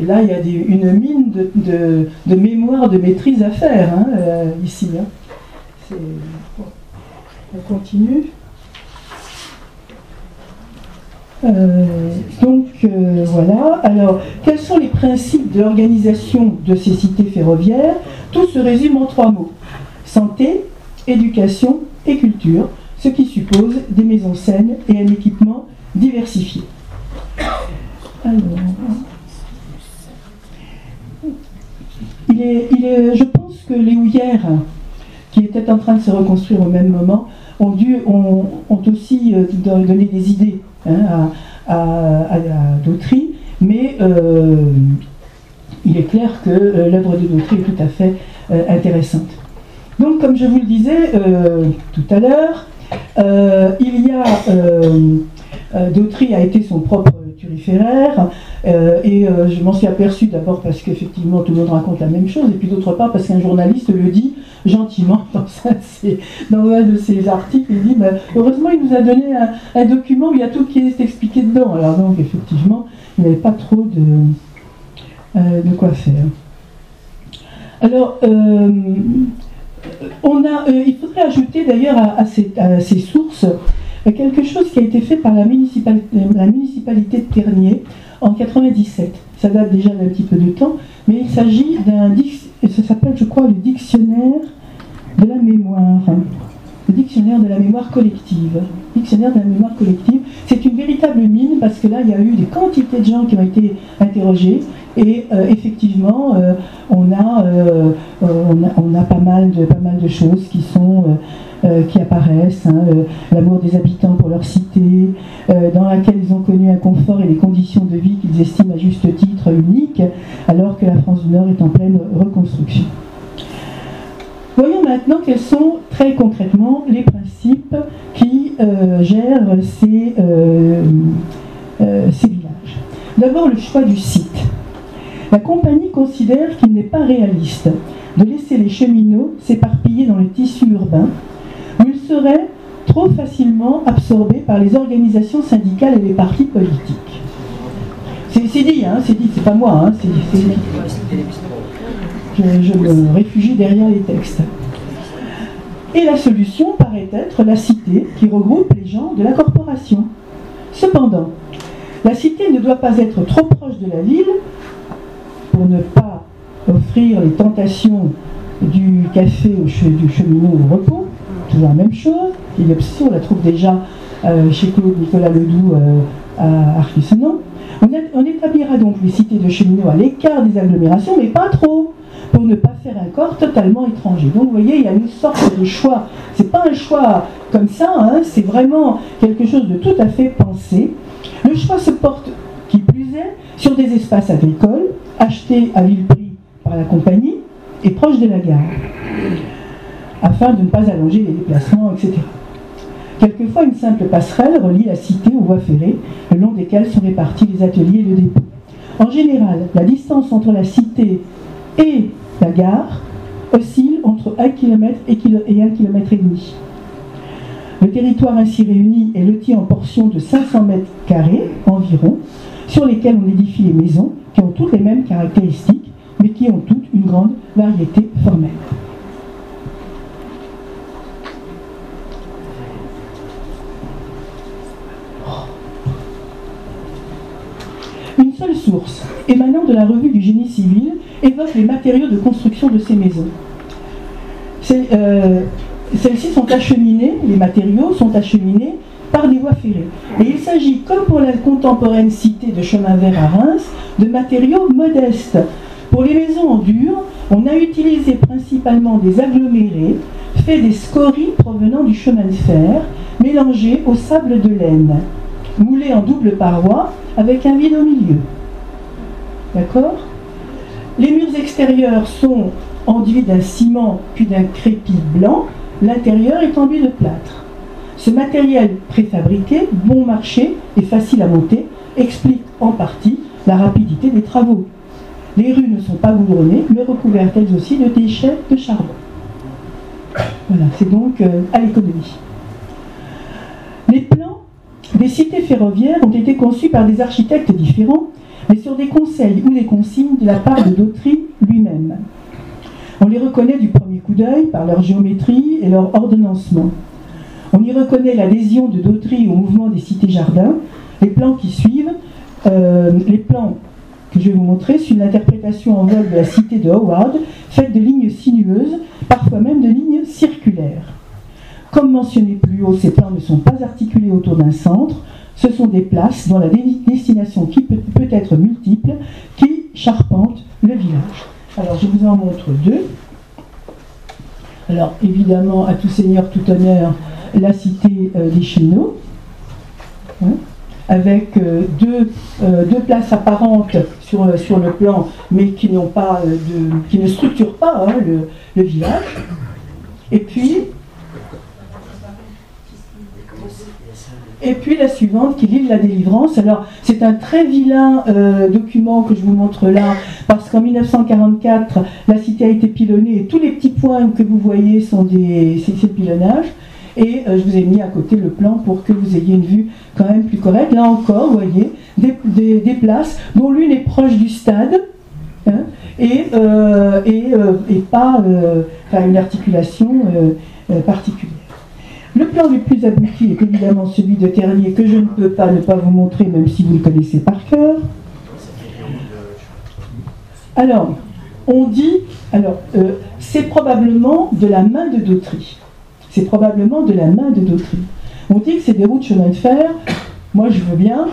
là, il y a une mine de, mémoire, de maîtrise à faire hein, ici. Hein. On continue. Euh, donc euh, voilà. Alors, quels sont les principes de l'organisation de ces cités ferroviaires? Tout se résume en trois mots santé, éducation et culture, ce qui suppose des maisons saines et un équipement diversifié. Je pense que les houillères qui étaient en train de se reconstruire au même moment, ont, dû, ont, aussi euh, donné des idées hein, à, à, Dautry, mais euh, il est clair que euh, l'œuvre de Dautry est tout à fait intéressante. Donc, comme je vous le disais tout à l'heure, il y a Dautry a été son propre turiféraire et je m'en suis aperçu d'abord parce qu'effectivement tout le monde raconte la même chose et puis d'autre part parce qu'un journaliste le dit gentiment dans, un de ses articles. Il dit Heureusement, il nous a donné un, document où il y a tout qui est expliqué dedans. Alors, donc, effectivement, il n'y avait pas trop de, euh, de quoi faire. Alors, euh, on a, euh, il faudrait ajouter d'ailleurs à, ces, sources quelque chose qui a été fait par la municipalité, la municipalité de Ternier en 97. Ça date déjà d'un petit peu de temps, mais il s'agit d'un ça s'appelle, je crois, le dictionnaire de la mémoire. Dictionnaire de la mémoire collective. Dictionnaire de la mémoire collective. C'est une véritable mine parce que là, il y a eu des quantités de gens qui ont été interrogés et euh, effectivement, euh, on, a, euh, on, a, on, a, pas mal de, pas mal de choses qui sont qui apparaissent, hein, l'amour des habitants pour leur cité, dans laquelle ils ont connu un confort et des conditions de vie qu'ils estiment à juste titre uniques, alors que la France du Nord est en pleine reconstruction. Voyons maintenant quels sont très concrètement les principes qui gèrent ces, ces villages. D'abord le choix du site. La compagnie considère qu'il n'est pas réaliste de laisser les cheminots s'éparpiller dans le tissu urbain serait trop facilement absorbé par les organisations syndicales et les partis politiques. C'est dit, hein, c'est dit, c'est pas moi, hein, c'est je, me réfugie derrière les textes. Et la solution paraît être la cité qui regroupe les gens de la corporation. Cependant, la cité ne doit pas être trop proche de la ville pour ne pas offrir les tentations du café au du cheminot au repos, toujours la même chose. On la trouve déjà euh, chez Claude Nicolas Ledoux euh, à Arcusenon. On, on, établira donc les cités de cheminots à l'écart des agglomérations, mais pas trop, pour ne pas faire un corps totalement étranger. Donc vous voyez, il y a une sorte de choix. C'est pas un choix comme ça, hein, c'est vraiment quelque chose de tout à fait pensé. Le choix se porte, qui plus est, sur des espaces agricoles, achetés à vil prix par la compagnie et proches de la gare afin de ne pas allonger les déplacements, etc. Quelquefois, une simple passerelle relie la cité aux voies ferrées, le long desquelles sont répartis les ateliers et le dépôt. En général, la distance entre la cité et la gare oscille entre 1 km et 1 km et demi. Le territoire ainsi réuni est loti en portions de 500 mètres carrés environ, sur lesquels on édifie les maisons qui ont toutes les mêmes caractéristiques, mais qui ont toutes une grande variété formelle. Émanant de la revue du génie civil, évoque les matériaux de construction de ces maisons. Euh, celles-ci sont acheminées, les matériaux sont acheminés par des voies ferrées. Et il s'agit, comme pour la contemporaine cité de chemin vert à Reims, de matériaux modestes. Pour les maisons en dur, on a utilisé principalement des agglomérés faits des scories provenant du chemin de fer, mélangés au sable de laine, moulés en double paroi avec un vide au milieu. D'accord Les murs extérieurs sont enduits d'un ciment puis d'un crépi blanc, l'intérieur est enduit de plâtre. Ce matériel préfabriqué, bon marché et facile à monter, explique en partie la rapidité des travaux. Les rues ne sont pas goudronnées, mais recouvertes elles aussi de déchets de charbon. Voilà, c'est donc euh, à l'économie. Les plans des cités ferroviaires ont été conçus par des architectes différents, mais sur des conseils ou des consignes de la part de Dautry lui-même. On les reconnaît du premier coup d'œil par leur géométrie et leur ordonnancement. On y reconnaît l'adhésion de Dautry au mouvement des cités-jardins. Les plans qui suivent, euh, les plans que je vais vous montrer, suivent l'interprétation en vol de la cité de Howard, faite de lignes sinueuses, parfois même de lignes circulaires. Comme mentionné plus haut, ces plans ne sont pas articulés autour d'un centre, ce sont des places dont la destination qui peut, être multiple, qui charpentent le village. Alors je vous en montre deux. Alors évidemment, à tout seigneur, tout honneur, la cité euh, des Chinois, hein, avec euh, euh, deux, places apparentes sur, le plan, mais qui ne structurent pas hein, le, le village. Et puis, Et puis la suivante qui livre la délivrance. Alors c'est un très vilain euh, document que je vous montre là, parce qu'en 1944, la cité a été pilonnée et tous les petits points que vous voyez sont des c'est, pilonnage. Et euh, je vous ai mis à côté le plan pour que vous ayez une vue quand même plus correcte. Là encore, vous voyez, des, places dont l'une est proche du stade. Hein, et, euh, et, pas une articulation particulière. Le plan le plus abouti est évidemment celui de Ternier que je ne peux pas ne pas vous montrer même si vous le connaissez par cœur. Alors, on dit, alors, euh, c'est probablement de la main de Dautry. C'est probablement de la main de Dautry. On dit que c'est des routes de chemin de fer. Moi, je veux bien.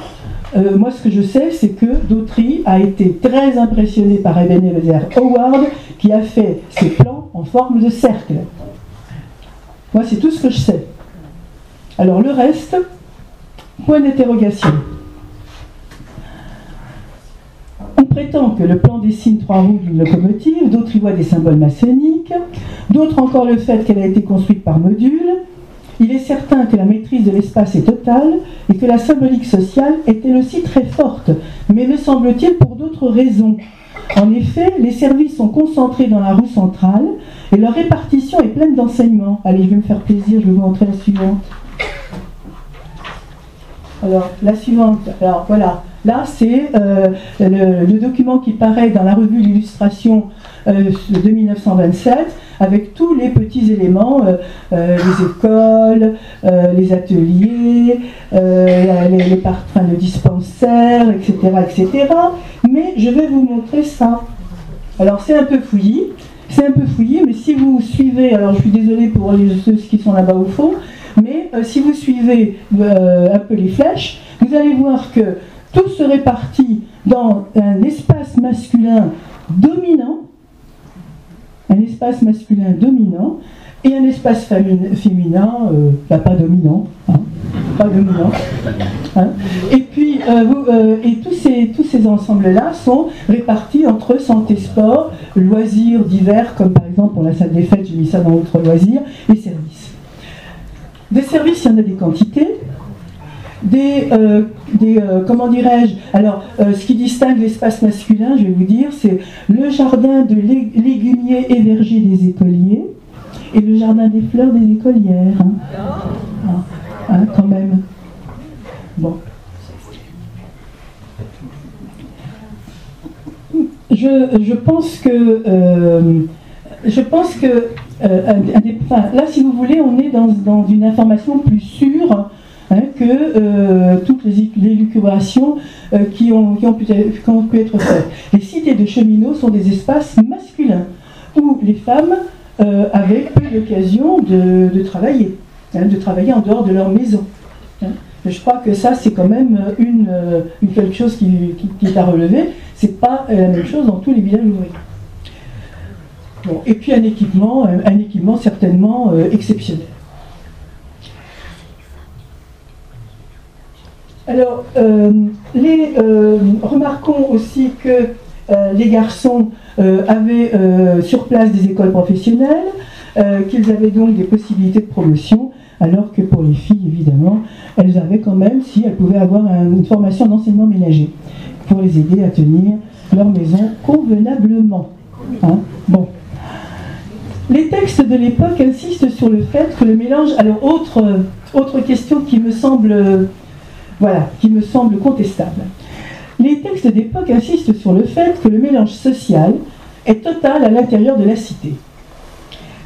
Euh, moi, ce que je sais, c'est que Dautry a été très impressionné par Ebenezer Howard, qui a fait ses plans en forme de cercle. Moi, c'est tout ce que je sais. Alors le reste, point d'interrogation. On prétend que le plan dessine trois roues d'une locomotive, d'autres y voient des symboles maçonniques, d'autres encore le fait qu'elle a été construite par module. Il est certain que la maîtrise de l'espace est totale et que la symbolique sociale est elle aussi très forte, mais me semble-t-il pour d'autres raisons. En effet, les services sont concentrés dans la roue centrale et leur répartition est pleine d'enseignements. Allez, je vais me faire plaisir, je vais vous montrer la suivante. Alors, la suivante, alors voilà, là c'est euh, le, document qui paraît dans la revue L'illustration euh, de 1927, avec tous les petits éléments, euh, les écoles, les ateliers, les, les parfums de dispensaires, etc., etc. Mais je vais vous montrer ça. Alors c'est un peu fouillis, c'est un peu fouillé, mais si vous suivez, alors je suis désolée pour ceux qui sont là-bas au fond, mais euh, si vous suivez euh, un peu les flèches, vous allez voir que tout se répartit dans un espace masculin dominant, un espace masculin dominant, et un espace féminin, euh, bah, pas dominant, hein, pas dominant. Hein. Et puis, euh, euh, et tous ces, tous ces ensembles-là sont répartis entre santé, sport, loisirs divers, comme par exemple pour la salle des fêtes, j'ai mis ça dans autre loisirs, et services. Des services, il y en a des quantités. Des, des comment dirais-je Alors, ce qui distingue l'espace masculin, je vais vous dire, c'est le jardin de légumier et des écoliers, et le jardin des fleurs des écolières. Hein. Ah, hein, quand même. Bon. Je, pense que euh, je pense que euh, là, si vous voulez, on est dans, une information plus sûre hein, que euh, toutes les, élucubrations qui, ont, qui, ont pu pu être faites. Les cités de cheminots sont des espaces masculins où les femmes avaient peu l'occasion de, travailler, hein, de travailler en dehors de leur maison. Hein. Je crois que ça, c'est quand même une, quelque chose qui, est à relever. C'est pas euh, la même chose dans tous les villages ouvriers. et puis un équipement, euh, un équipement certainement euh, exceptionnel. Alors, les, remarquons aussi que les garçons avaient sur place des écoles professionnelles, qu'ils avaient donc des possibilités de promotion, alors que pour les filles, évidemment, elles avaient quand même, si elles pouvaient avoir une formation d'enseignement ménager pour les aider à tenir leur maison convenablement. Hein. bon. Les textes de l'époque insistent sur le fait que le mélange. Alors, autre, autre question qui me semble, voilà, qui me semble contestable. Les textes d'époque insistent sur le fait que le mélange social est total à l'intérieur de la cité.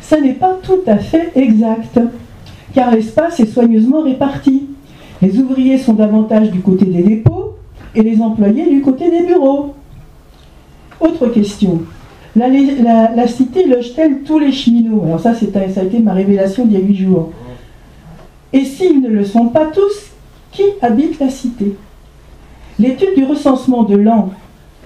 Ça n'est pas tout à fait exact, car l'espace est soigneusement réparti. Les ouvriers sont davantage du côté des dépôts, et les employés du côté des bureaux. Autre question. La, cité loge-t-elle tous les cheminots? Alors ça, ça a été ma révélation d'il y a huit jours. Et s'ils ne le sont pas tous, qui habite la cité? L'étude du recensement de l'an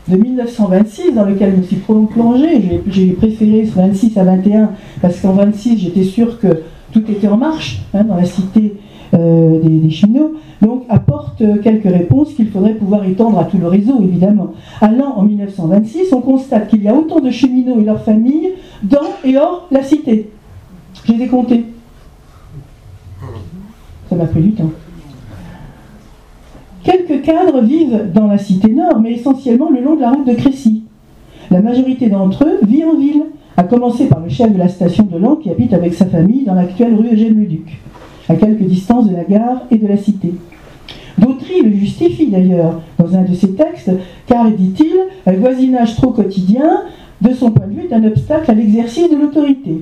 de 1926, dans lequel je me suis plongé, j'ai préféré 26 à 21, parce qu'en 26, j'étais sûr que tout était en marche hein, dans la cité euh, des, cheminots, donc apporte quelques réponses qu'il faudrait pouvoir étendre à tout le réseau, évidemment. Allant en 1926, on constate qu'il y a autant de cheminots et leurs familles dans et hors la cité. Je les ai comptés. Ça m'a pris du temps. Quelques cadres vivent dans la cité nord, mais essentiellement le long de la route de Crécy. La majorité d'entre eux vit en ville, à commencer par le chef de la station de Lan qui habite avec sa famille dans l'actuelle rue Eugène-le-Duc à quelque distance de la gare et de la cité. Dautry le justifie d'ailleurs dans un de ses textes, car, dit-il, le voisinage trop quotidien, de son point de vue, est un obstacle à l'exercice de l'autorité.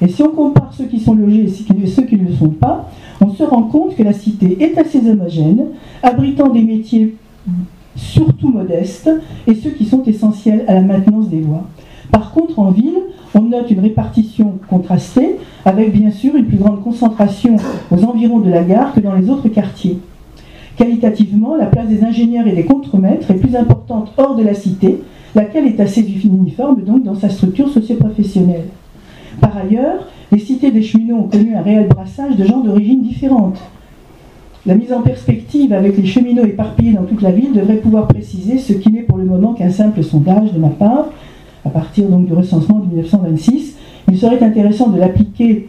Et si on compare ceux qui sont logés et ceux qui ne le sont pas, on se rend compte que la cité est assez homogène, abritant des métiers surtout modestes et ceux qui sont essentiels à la maintenance des voies. Par contre, en ville, on note une répartition contrastée, avec bien sûr une plus grande concentration aux environs de la gare que dans les autres quartiers. Qualitativement, la place des ingénieurs et des contremaîtres est plus importante hors de la cité, laquelle est assez uniforme donc dans sa structure socioprofessionnelle. Par ailleurs, les cités des cheminots ont connu un réel brassage de gens d'origine différentes. La mise en perspective avec les cheminots éparpillés dans toute la ville devrait pouvoir préciser ce qui n'est pour le moment qu'un simple sondage de ma part, à partir donc du recensement de 1926. Il serait intéressant de l'appliquer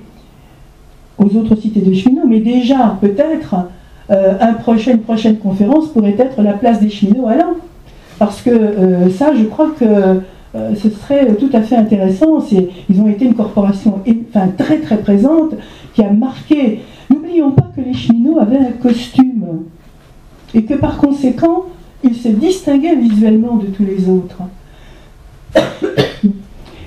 aux autres cités de cheminots, mais déjà, peut-être, euh, une prochaine conférence pourrait être la place des cheminots à Lens. Parce que euh, ça, je crois que euh, ce serait tout à fait intéressant. Ils ont été une corporation très très présente qui a marqué. N'oublions pas que les cheminots avaient un costume et que par conséquent, ils se distinguaient visuellement de tous les autres.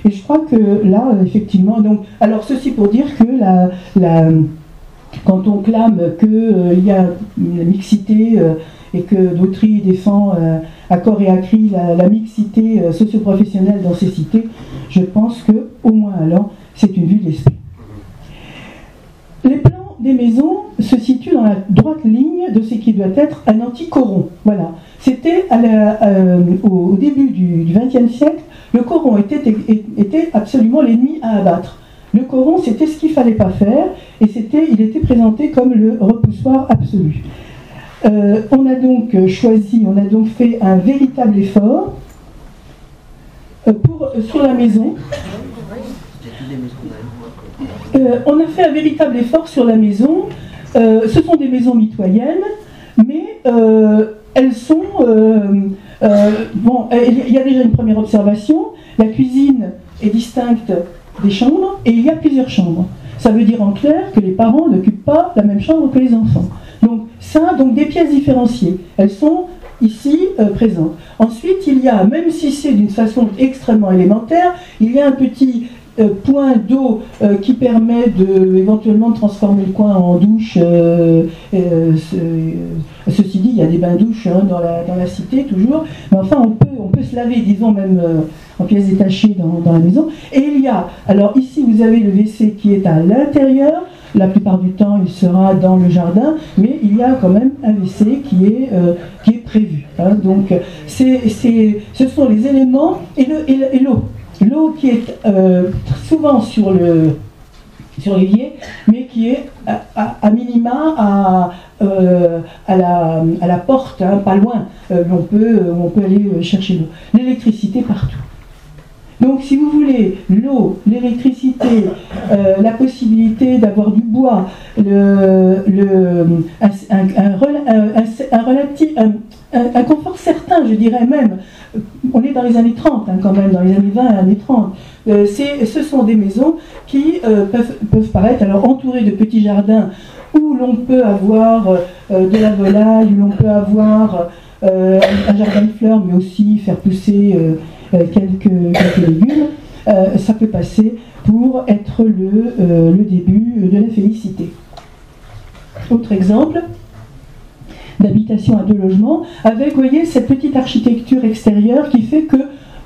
Et je crois que là, effectivement, donc, alors ceci pour dire que la, quand on clame qu'il euh, y a une mixité euh, et que Dautry défend euh, à corps et à cri la, mixité socioprofessionnelle dans ces cités, je pense que au moins alors, c'est une vue de l'esprit. Les plans des maisons se situent dans la droite ligne de ce qui doit être un anti-coron. Voilà. C'était au, début du XXe siècle le coron était, absolument l'ennemi à abattre. Le coron, c'était ce qu'il fallait pas faire, et c'était, il était présenté comme le repoussoir absolu. Euh, on a donc choisi, on a donc fait un véritable effort euh, euh, sur la maison. on a fait un véritable effort sur la maison. ce sont des maisons mitoyennes, mais elles sont euh, bon, il y a déjà une première observation. La cuisine est distincte des chambres et il y a plusieurs chambres. Ça veut dire en clair que les parents n'occupent pas la même chambre que les enfants. Ça, donc des pièces différenciées. Elles sont ici euh, présentes. Ensuite, il y a, même si c'est d'une façon extrêmement élémentaire, il y a un petit euh, point d'eau euh, qui permet de éventuellement transformer le coin en douche. ceci dit, il y a des bains-douches hein, dans, la, cité toujours, mais enfin on peut, on peut se laver, disons même en pièces détachées dans, dans, la maison. Et il y a, alors ici vous avez le WC qui est à l'intérieur, la plupart du temps, il sera dans le jardin, mais il y a quand même un WC qui est, euh, prévu. Hein. Donc, ce sont les éléments et, le, et l'eau. L'eau qui est euh, souvent sur le sur mais qui est à, minima à, euh, à, la, porte, hein, pas loin, où on peut, on peut aller chercher l'eau. L'électricité partout. Donc si vous voulez, l'eau, l'électricité, euh, la possibilité d'avoir du bois, un, un, confort certain, je dirais même, on est dans les années 30 hein, quand même, dans les années 20 et années 30, euh, ce sont des maisons qui euh, peuvent, peuvent, paraître alors entourées de petits jardins où l'on peut avoir de la volaille, où l'on peut avoir un jardin de fleurs, mais aussi faire pousser euh, quelques, légumes, euh, ça peut passer pour être le, euh, le début de la félicité. Autre exemple, d'habitation à deux logements, avec, voyez, cette petite architecture extérieure qui fait que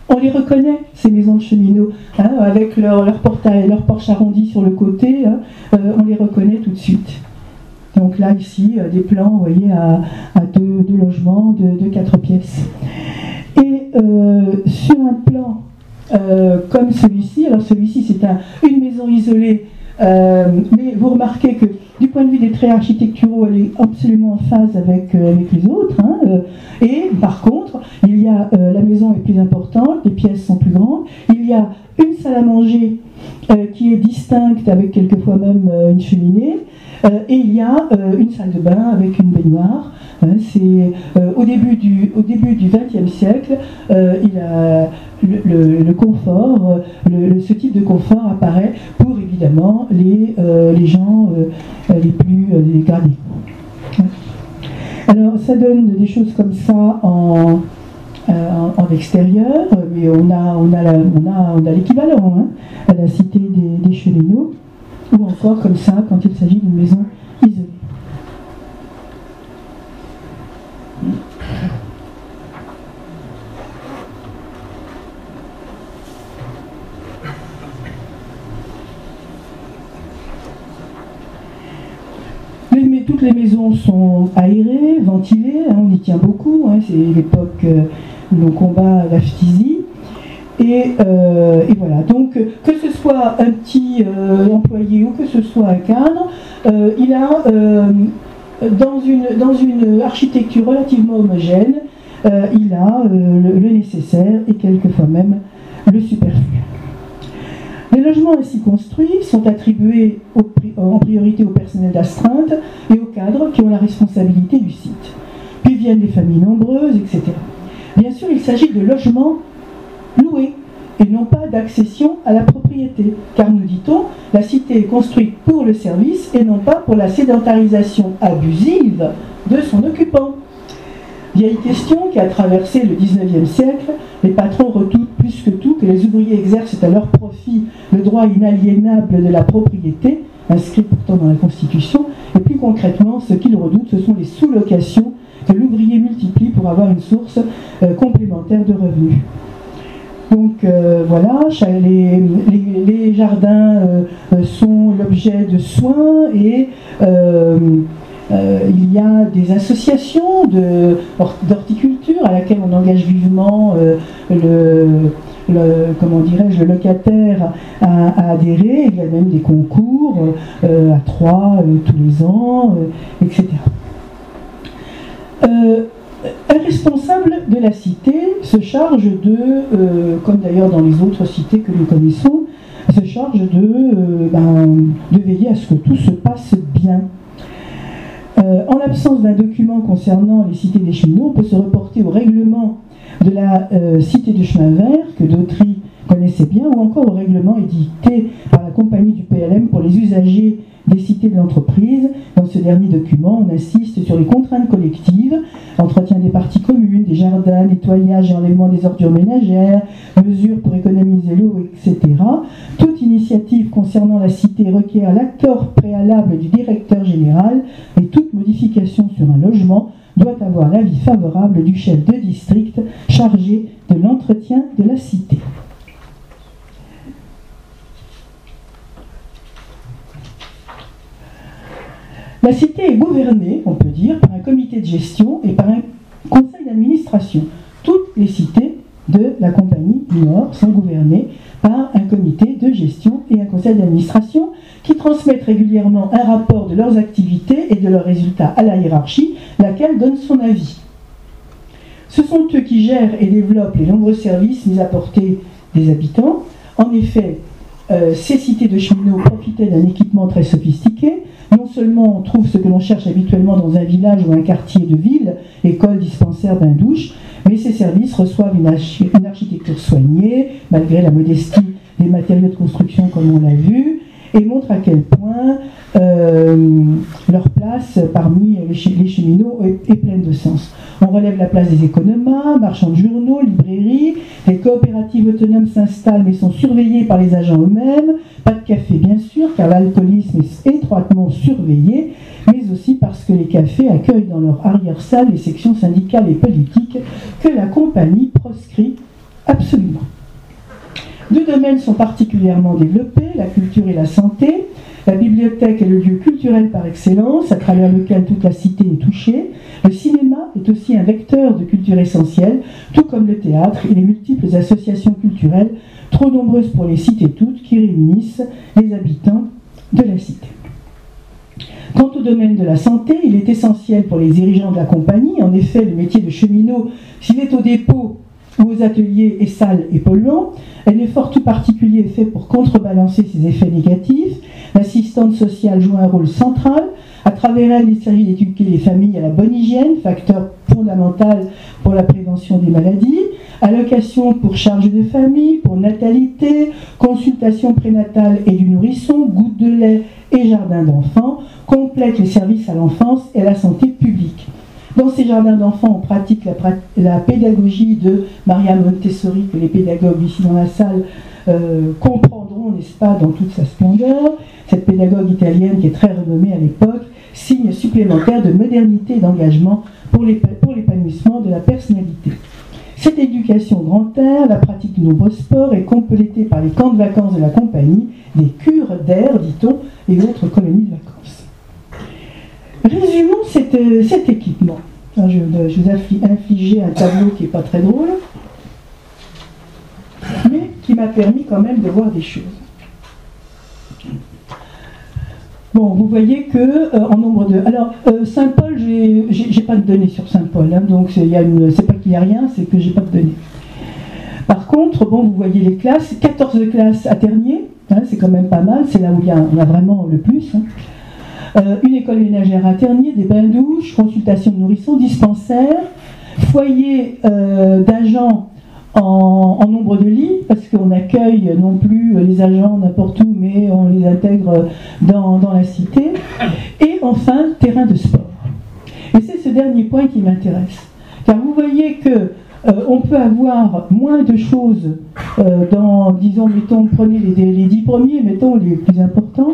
on les reconnaît, ces maisons de cheminots, hein, avec leur, portail, leur porche arrondi sur le côté, hein, on les reconnaît tout de suite. Donc là, ici, des plans, vous voyez, à, deux, logements de, quatre pièces. Et euh, sur un plan euh, comme celui-ci, alors celui-ci c'est une maison isolée, euh, mais vous remarquez que du point de vue des traits architecturaux, elle est absolument en phase avec, avec les autres. Hein, et par contre, il y a la maison est plus importante, les pièces sont plus grandes, il y a une salle à manger qui est distincte avec quelquefois même une cheminée, et il y a une salle de bain avec une baignoire. Hein, c'est euh, au début du au début du XXe siècle, euh, le, confort, ce type de confort apparaît pour évidemment les, euh, les gens les plus dégradés. Alors ça donne des choses comme ça en, en, extérieur, mais on a, on a, on a, on a l'équivalent hein, à la cité des, des ou encore comme ça quand il s'agit d'une maison isolée. toutes les maisons sont aérées, ventilées, hein, on y tient beaucoup, hein, c'est l'époque euh, où l'on combat la phtisie. Euh, et, voilà, donc que ce soit un petit euh, employé ou que ce soit un cadre, il a dans, une, dans une architecture relativement homogène, il a le nécessaire et quelquefois même le superflu. Les logements ainsi construits sont attribués en priorité au personnel d'astreinte et aux cadres qui ont la responsabilité du site. Puis viennent les familles nombreuses, etc. Bien sûr, il s'agit de logements loués et non pas d'accession à la propriété, car nous dit-on, la cité est construite pour le service et non pas pour la sédentarisation abusive de son occupant. Vieille question qui a traversé le 19e siècle, les patrons redoutent plus que tout que les ouvriers exercent à leur profit le droit inaliénable de la propriété, inscrit pourtant dans la Constitution, et plus concrètement, ce qu'ils redoutent, ce sont les sous-locations que l'ouvrier multiplie pour avoir une source euh, complémentaire de revenus. Donc euh, voilà, les, jardins euh, sont l'objet de soins et il y a des associations d'horticulture à laquelle on engage vivement le, comment dirais-je, le locataire à, adhérer. Il y a même des concours euh, à trois euh, tous les ans, euh, etc. un responsable de la cité se charge de, comme d'ailleurs dans les autres cités que nous connaissons, se charge de, ben, de veiller à ce que tout se passe bien. en l'absence d'un document concernant les cités des cheminots, on peut se reporter au règlement de la euh, cité de chemin vert que Dautry ou encore au règlement édicté par la compagnie du PLM pour les usagers des cités de l'entreprise. Dans ce dernier document, on insiste sur les contraintes collectives, entretien des parties communes, des jardins, nettoyage et enlèvement des ordures ménagères, mesures pour économiser l'eau, etc. Toute initiative concernant la cité requiert l'accord préalable du directeur général et toute modification sur un logement doit avoir l'avis favorable du chef de district chargé de l'entretien de la cité. La cité est gouvernée, on peut dire, par un comité de gestion et par un conseil d'administration. Toutes les cités de la compagnie du Nord sont gouvernées par un comité de gestion et un conseil d'administration qui transmettent régulièrement un rapport de leurs activités et de leurs résultats à la hiérarchie, laquelle donne son avis. Ce sont eux qui gèrent et développent les nombreux services mis à portée des habitants. En effet, euh, ces cités de cheminots profitaient d'un équipement très sophistiqué. Non seulement on trouve ce que l'on cherche habituellement dans un village ou un quartier de ville, école, dispensaire, bain-douche, mais ces services reçoivent une, architecture soignée, malgré la modestie des matériaux de construction comme on l'a vu, et montrent à quel point euh, leur place parmi les, cheminots est, pleine de sens. On relève la place des économas, marchands de journaux, librairies, les coopératives autonomes s'installent mais sont surveillées par les agents eux-mêmes, pas de café bien sûr, car l'alcoolisme est étroitement surveillé, mais aussi parce que les cafés accueillent dans leur arrière-salle les sections syndicales et politiques que la compagnie proscrit absolument. Deux domaines sont particulièrement développés, la culture et la santé. La bibliothèque est le lieu culturel par excellence, à travers lequel toute la cité est touchée. Le cinéma est aussi un vecteur de culture essentielle, tout comme le théâtre et les multiples associations culturelles, trop nombreuses pour les citer toutes, qui réunissent les habitants de la cité. Quant au domaine de la santé, il est essentiel pour les dirigeants de la compagnie. En effet, le métier de cheminot, s'il est au dépôt ou aux ateliers est sale et polluant. Un effort tout particulier est fait pour contrebalancer ces effets négatifs. L'assistante sociale joue un rôle central. À travers elle, il s'agit d'éduquer les familles à la bonne hygiène, facteur fondamental pour la prévention des maladies. Allocation pour charge de famille, pour natalité, consultation prénatale et du nourrisson, goutte de lait et jardin d'enfants complètent les services à l'enfance et à la santé publique. Dans ces jardins d'enfants, on pratique la, pédagogie de Maria Montessori, que les pédagogues ici dans la salle euh, comprendront, n'est-ce pas, dans toute sa splendeur. Cette pédagogue italienne qui est très renommée à l'époque, signe supplémentaire de modernité et d'engagement pour l'épanouissement de la personnalité. Cette éducation grand air, la pratique de nombreux sports est complétée par les camps de vacances de la compagnie, des cures d'air, dit-on, et autres colonies de vacances. Résumons euh, cet équipement. je, vous ai infligé un tableau qui n'est pas très drôle, mais qui m'a permis quand même de voir des choses. Bon, vous voyez que euh, en nombre de. Alors, euh, Saint-Paul, j'ai pas de données sur Saint-Paul, hein, donc c'est pas qu'il n'y a rien, c'est que j'ai pas de données. Par contre, bon, vous voyez les classes, 14 classes à Ternier, hein, c'est quand même pas mal, c'est là où il y a, on a vraiment le plus. Hein. Euh, une école ménagère à des bains-douches, consultation de nourrissons, dispensaire, foyer euh, d'agents en, nombre de lits, parce qu'on accueille non plus les agents n'importe où, mais on les intègre dans, la cité, et enfin terrain de sport. Et c'est ce dernier point qui m'intéresse. Car vous voyez que euh, on peut avoir moins de choses dans, disons, mettons, prenez les, les dix premiers, mettons les plus importants,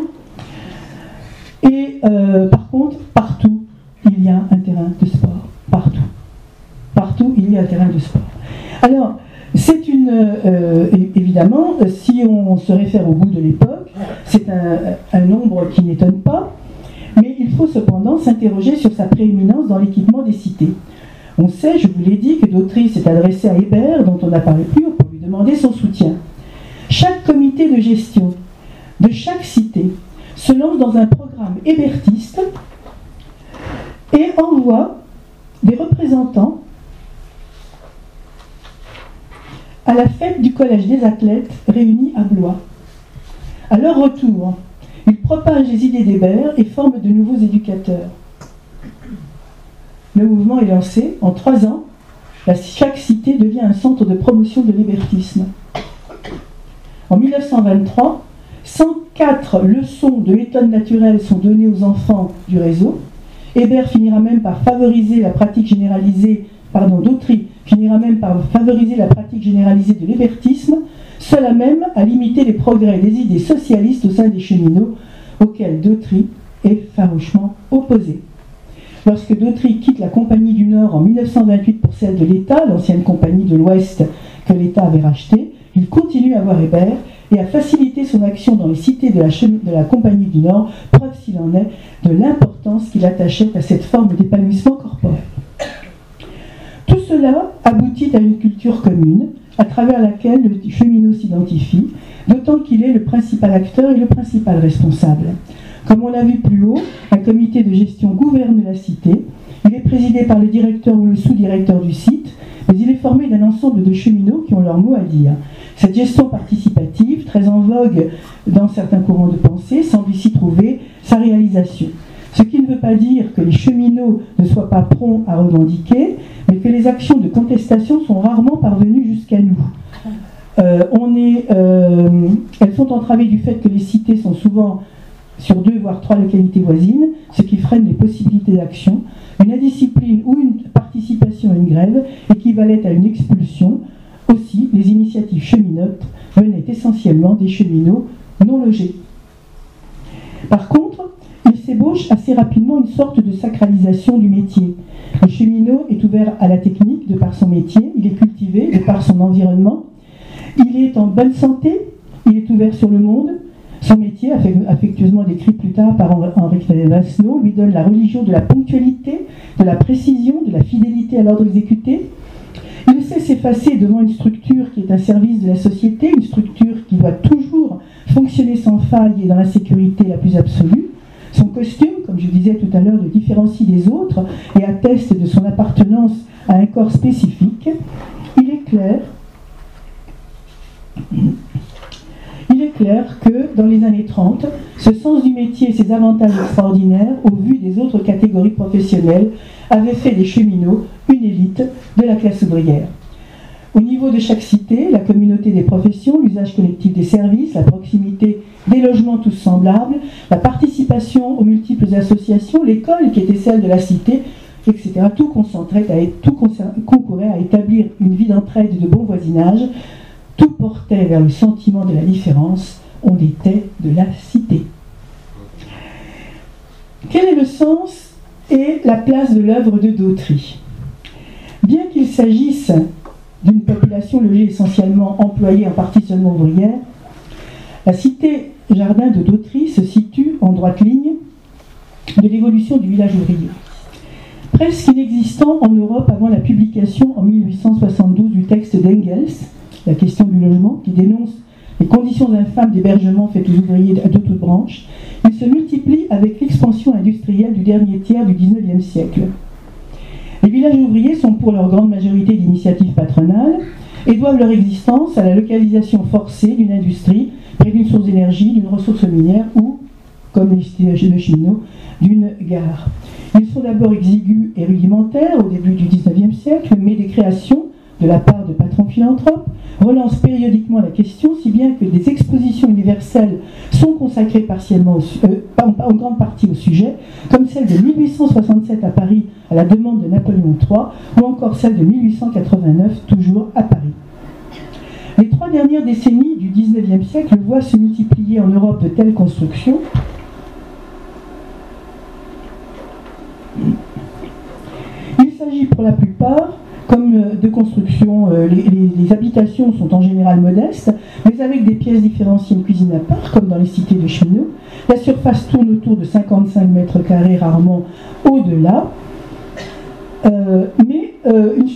et euh, par contre, partout, il y a un terrain de sport. Partout. Partout, il y a un terrain de sport. Alors, c'est une. Euh, évidemment, si on se réfère au goût de l'époque, c'est un, nombre qui n'étonne pas, mais il faut cependant s'interroger sur sa prééminence dans l'équipement des cités. On sait, je vous l'ai dit, que Dautrice s'est adressé à Hébert, dont on n'a parlé plus, pour lui demander son soutien. Chaque comité de gestion de chaque cité se lance dans un programme hébertiste et envoie des représentants à la fête du Collège des athlètes réunis à Blois. À leur retour, ils propagent les idées d'Hébert et forment de nouveaux éducateurs. Le mouvement est lancé. En trois ans, chaque cité devient un centre de promotion de l'hébertisme. En 1923, 104 leçons de méthode naturelle sont données aux enfants du réseau. Hébert finira même par favoriser la pratique généralisée, pardon, Dautry finira même par favoriser la pratique généralisée de l'hébertisme, cela même à limiter les progrès des idées socialistes au sein des cheminots, auxquels Dautry est farouchement opposé. Lorsque Dautry quitte la Compagnie du Nord en 1928 pour celle de l'État, l'ancienne Compagnie de l'Ouest que l'État avait rachetée, il continue à voir Hébert et à faciliter son action dans les cités de la, de la Compagnie du Nord, preuve s'il en est de l'importance qu'il attachait à cette forme d'épanouissement corporel. Tout cela aboutit à une culture commune, à travers laquelle le cheminot s'identifie, d'autant qu'il est le principal acteur et le principal responsable. Comme on l'a vu plus haut, un comité de gestion gouverne la cité. Il est présidé par le directeur ou le sous-directeur du site, mais il est formé d'un ensemble de cheminots qui ont leur mot à dire. Cette gestion participative, très en vogue dans certains courants de pensée, semble ici trouver sa réalisation. Ce qui ne veut pas dire que les cheminots ne soient pas prompts à revendiquer, mais que les actions de contestation sont rarement parvenues jusqu'à nous. Euh, euh, elles sont entravées du fait que les cités sont souvent sur deux voire trois localités voisines, ce qui freine les possibilités d'action. Une indiscipline ou une participation à une grève équivalait à une expulsion. Aussi, les initiatives cheminotes venaient essentiellement des cheminots non logés. Par contre, il s'ébauche assez rapidement une sorte de sacralisation du métier. Le cheminot est ouvert à la technique de par son métier, il est cultivé de par son environnement, il est en bonne santé, il est ouvert sur le monde, son métier, affectueusement décrit plus tard par Henri Vasselot, lui donne la religion de la ponctualité, de la précision, de la fidélité à l'ordre exécuté. Il sait s'effacer devant une structure qui est un service de la société, une structure qui doit toujours fonctionner sans faille et dans la sécurité la plus absolue. Son costume, comme je disais tout à l'heure, le différencie des autres et atteste de son appartenance à un corps spécifique. Il est clair il est clair que dans les années 30, ce sens du métier et ses avantages extraordinaires, au vu des autres catégories professionnelles, avaient fait des cheminots une élite de la classe ouvrière. Au niveau de chaque cité, la communauté des professions, l'usage collectif des services, la proximité des logements tous semblables, la participation aux multiples associations, l'école qui était celle de la cité, etc. Tout, concentrait tout concourait à établir une vie d'entraide et de bon voisinage tout portait vers le sentiment de la différence, on était de la cité. Quel est le sens et la place de l'œuvre de Dautry? Bien qu'il s'agisse d'une population logée essentiellement employée en partie seulement ouvrière, la cité jardin de Dautry se situe en droite ligne de l'évolution du village ouvrier. Presque inexistant en Europe avant la publication en 1872 du texte d'Engels, la question du logement, qui dénonce les conditions infâmes d'hébergement faites aux ouvriers de toutes branches, il se multiplie avec l'expansion industrielle du dernier tiers du XIXe siècle. Les villages ouvriers sont pour leur grande majorité d'initiatives patronales et doivent leur existence à la localisation forcée d'une industrie près d'une source d'énergie, d'une ressource minière ou, comme les cheminots, d'une gare. Ils sont d'abord exigus et rudimentaires au début du XIXe siècle, mais des créations de la part de patrons philanthropes, relance périodiquement la question, si bien que des expositions universelles sont consacrées partiellement euh, en, grande partie au sujet, comme celle de 1867 à Paris à la demande de Napoléon III, ou encore celle de 1889 toujours à Paris. Les trois dernières décennies du XIXe siècle voient se multiplier en Europe de telles constructions. Il s'agit pour la plupart comme euh, de construction, euh, les, habitations sont en général modestes, mais avec des pièces différenciées, une cuisine à part, comme dans les cités de cheminots. La surface tourne autour de 55 mètres carrés, rarement au-delà. Euh, mais,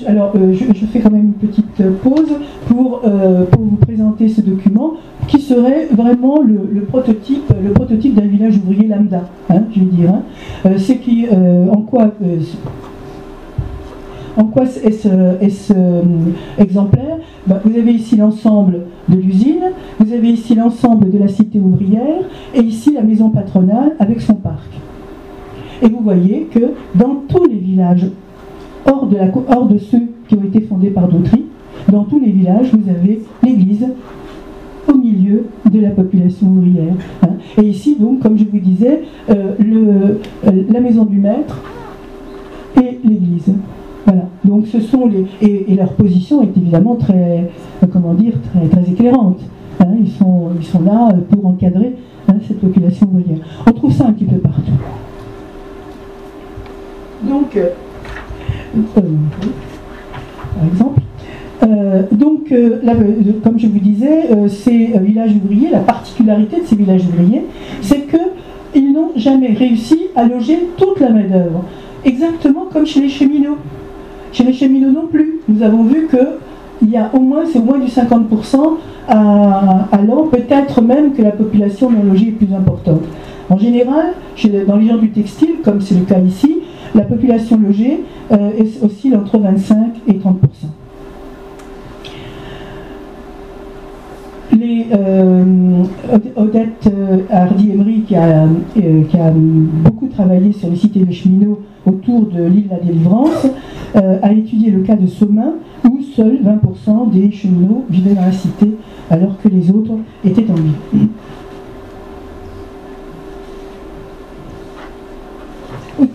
alors, je, fais quand même une petite pause pour, vous présenter ce document qui serait vraiment le, prototype, le prototype d'un village ouvrier lambda, hein, je veux dire. Hein. En quoi en quoi est-ce euh, exemplaire? Bah, Vous avez ici l'ensemble de l'usine, vous avez ici l'ensemble de la cité ouvrière, et ici la maison patronale avec son parc. Et vous voyez que dans tous les villages, hors de, ceux qui ont été fondés par Dautry, dans tous les villages, vous avez l'église au milieu de la population ouvrière. Hein. Et ici, donc, comme je vous disais, euh, euh, la maison du maître et l'église. Voilà. Donc, ce sont les et, leur position est évidemment très, comment dire, très, très éclairante. Hein. Ils sont, ils sont là pour encadrer hein, cette population ouvrière. On trouve ça un petit peu partout. Donc, par exemple. Euh, donc, euh, comme je vous disais, euh, ces villages ouvriers, la particularité de ces villages ouvriers, c'est qu'ils n'ont jamais réussi à loger toute la main-d'œuvre. Exactement comme chez les cheminots. Chez les cheminots non plus. Nous avons vu qu'il y a au moins, c'est moins du 50% à, peut-être même que la population non logée est plus importante. En général, dans les gens du textile, comme c'est le cas ici, la population logée euh, oscille entre 25 et 30 les, euh, Odette euh, Hardy-Emery, qui, a, beaucoup travaillé sur les cités de cheminots autour de l'île de la Délivrance, a étudié le cas de Somain, où seuls 20% des cheminots vivaient dans la cité, alors que les autres étaient en ville.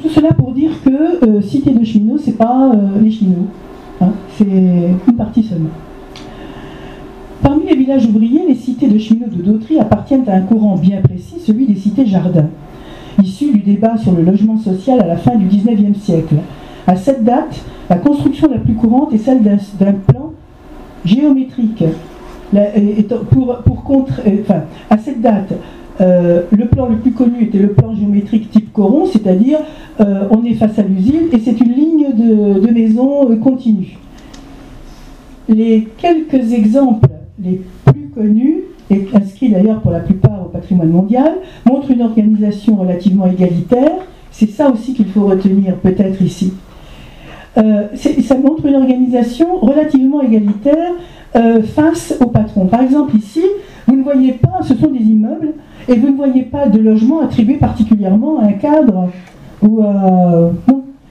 tout cela pour dire que euh, cité de cheminots, c'est pas euh, les cheminots. Hein, c'est une partie seulement. Parmi les villages ouvriers, les cités de cheminots de Dautry appartiennent à un courant bien précis, celui des cités jardins, issu du débat sur le logement social à la fin du XIXe siècle. À cette date, la construction la plus courante est celle d'un plan géométrique. euh, enfin, à cette date, euh, le plan le plus connu était le plan géométrique type coron, c'est-à-dire euh, on est face à l'usine et c'est une ligne de, maison euh, continue. Les quelques exemples les plus connus, et inscrits d'ailleurs pour la plupart au patrimoine mondial, montrent une organisation relativement égalitaire. C'est ça aussi qu'il faut retenir peut-être ici. ça montre une organisation relativement égalitaire face au patron. Par exemple ici, vous ne voyez pas, ce sont des immeubles, et vous ne voyez pas de logement attribué particulièrement à un cadre ou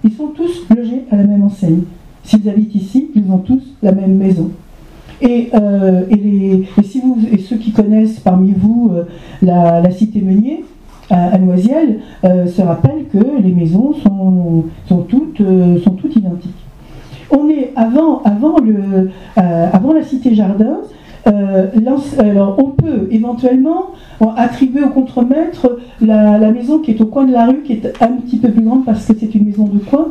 ils sont tous logés à la même enseigne. S'ils habitent ici, ils ont tous la même maison. Et, euh, les, si vous, et ceux qui connaissent parmi vous euh, la, cité Meunier, à, Noisiel, euh, se rappellent que les maisons sont, sont, toutes, sont toutes identiques. On est avant, avant, le, avant la cité Jardin, alors, on peut éventuellement attribuer au contremaître la, maison qui est au coin de la rue, qui est un petit peu plus grande parce que c'est une maison de coin,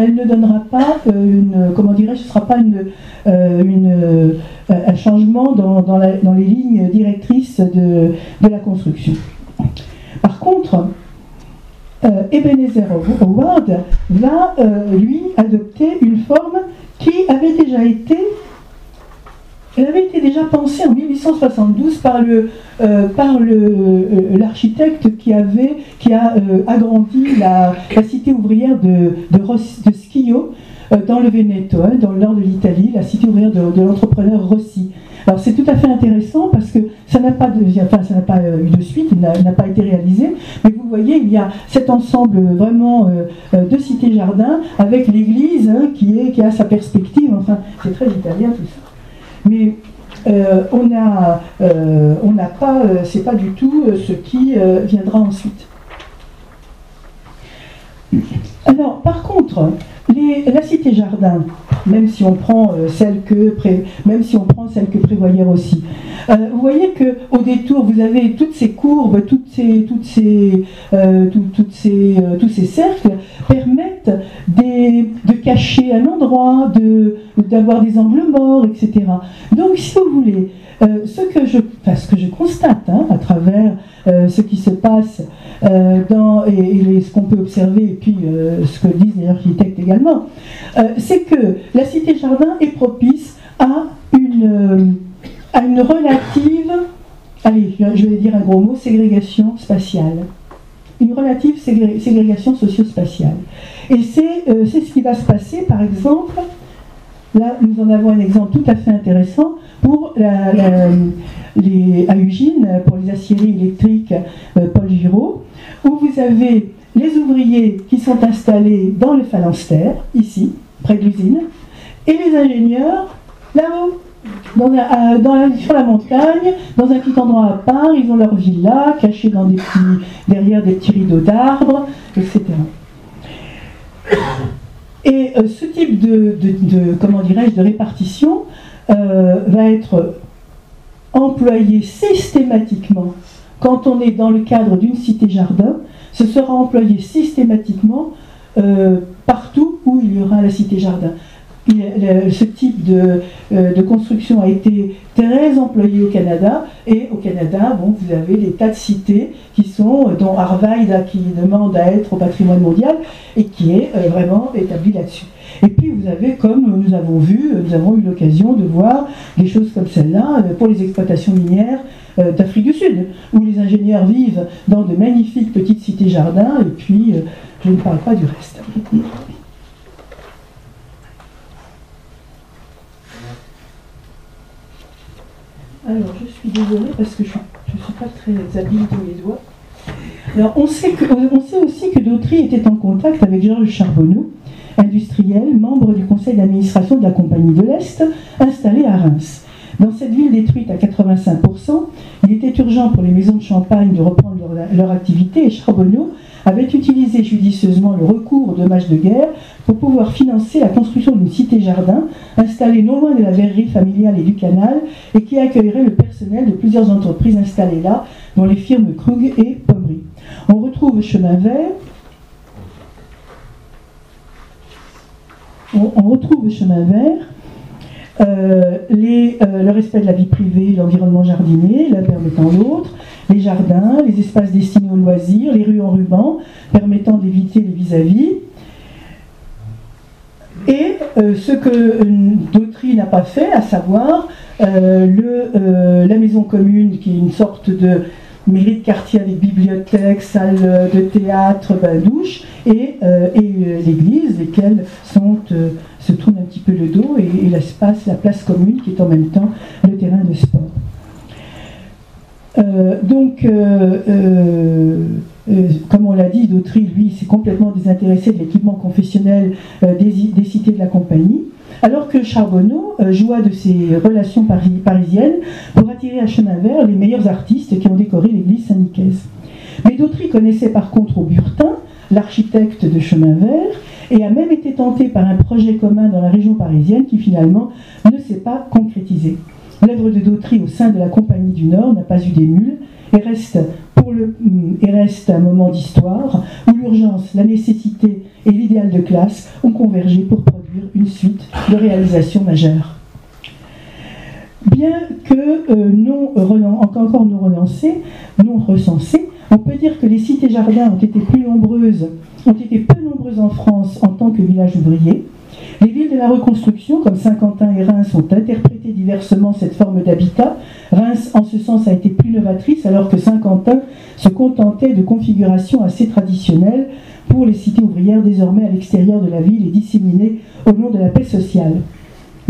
elle ne donnera pas euh, une, comment dirais-je, ce ne sera pas une, euh, un changement dans, les lignes directrices de, la construction. Par contre, Ebenezer Howard va, lui, adopter une forme qui avait déjà été elle avait été déjà pensée en 1872 par le euh, euh, l'architecte qui qui a euh, agrandi la, cité ouvrière de de, de Schio dans le Veneto, hein, dans le nord de l'Italie, la cité ouvrière de, l'entrepreneur Rossi. Alors c'est tout à fait intéressant parce que ça n'a pas de, ça eu de suite, il n'a pas été réalisé, mais vous voyez il y a cet ensemble vraiment de cités jardins avec l'église hein, qui qui a sa perspective. Enfin c'est très italien tout ça mais euh, on n'a euh, pas, euh, c'est pas du tout ce qui viendra ensuite. Alors, par contre, la cité jardin, même si on prend celle que même si on prend que prévoyait aussi, vous voyez que au détour, vous avez toutes ces courbes, toutes ces, toutes ces, toutes ces, tous ces cercles permettent de cacher un endroit, d'avoir des angles morts, etc. Donc, si vous voulez, euh, ce, que je, ce que je constate hein, à travers euh, ce qui se passe euh, dans, et, ce qu'on peut observer, et puis ce que disent les architectes également, c'est que la cité jardin est propice à une, à une relative, allez, je vais dire un gros mot, ségrégation spatiale une relative ségrégation socio-spatiale. Et euh, c'est ce qui va se passer, par exemple, là nous en avons un exemple tout à fait intéressant pour la, les, à Ugine, pour les aciéries électriques euh, Paul Giraud, où vous avez les ouvriers qui sont installés dans le phalanstère, ici, près de l'usine, et les ingénieurs là-haut, sur la montagne, dans un petit endroit à part, ils ont leur villa, cachée dans derrière des petits rideaux d'arbres, etc. Et ce type de, comment dirais-je, de répartition va être employé systématiquement quand on est dans le cadre d'une cité-jardin, ce sera employé systématiquement euh, partout où il y aura la cité-jardin. Ce type de, euh, de, construction a été très employé au Canada et au Canada, bon, vous avez des tas de cités qui sont, dont Harvard qui demande à être au patrimoine mondial et qui est euh, vraiment établi là-dessus. Et puis vous avez, comme nous avons vu, nous avons eu l'occasion de voir des choses comme celle-là pour les exploitations minières euh, d'Afrique du Sud, où les ingénieurs vivent dans de magnifiques petites cités-jardins, et puis euh, je ne parle pas du reste. Alors, je suis désolée parce que je ne suis pas très habile dans les doigts. Alors, on sait, on sait aussi que Dautry était en contact avec Georges Charbonneau, industriel, membre du conseil d'administration de la Compagnie de l'Est, installé à Reims. Dans cette ville détruite à 85%, il était urgent pour les maisons de champagne de reprendre leur, activité et Charbonneau avait utilisé judicieusement le recours aux dommages de guerre pour pouvoir financer la construction d'une cité-jardin installée non loin de la verrerie familiale et du canal et qui accueillerait le personnel de plusieurs entreprises installées là, dont les firmes Krug et Pommery. On retrouve Chemin Vert, on retrouve Chemin Vert euh, euh, le respect de la vie privée, l'environnement jardinier, l'un permettant l'autre, les jardins, les espaces destinés aux loisirs, les rues en ruban permettant d'éviter les vis-à-vis. Et euh, ce que Dautry n'a pas fait, à savoir le, la maison commune, qui est une sorte de mairie de quartier avec bibliothèque, salle de théâtre, douche, et, et l'église, lesquelles se tourne un petit peu le dos et, l'espace, la place commune qui est en même temps le terrain de sport. Euh, donc, euh, euh, comme on l'a dit, Dautry, lui, s'est complètement désintéressé de l'équipement confessionnel des, cités de la compagnie, alors que Charbonneau joua de ses relations parisiennes pour attirer à chemin vert les meilleurs artistes qui ont décoré l'église Saint-Nicaise. Mais Dautry connaissait par contre au Burtin, l'architecte de chemin vert, et a même été tenté par un projet commun dans la région parisienne qui finalement ne s'est pas concrétisé. L'œuvre de Dautry au sein de la Compagnie du Nord n'a pas eu d'émule et reste, et reste un moment d'histoire où l'urgence, la nécessité et l'idéal de classe ont convergé pour produire une suite de réalisations majeures. Bien que euh, non encore non renoncées, non recensées, on peut dire que les cités-jardins ont été peu nombreuses en France en tant que village ouvrier. Les villes de la reconstruction, comme Saint-Quentin et Reims, ont interprété diversement cette forme d'habitat. Reims, en ce sens, a été plus novatrice, alors que Saint-Quentin se contentait de configurations assez traditionnelles pour les cités ouvrières désormais à l'extérieur de la ville et disséminées au nom de la paix sociale.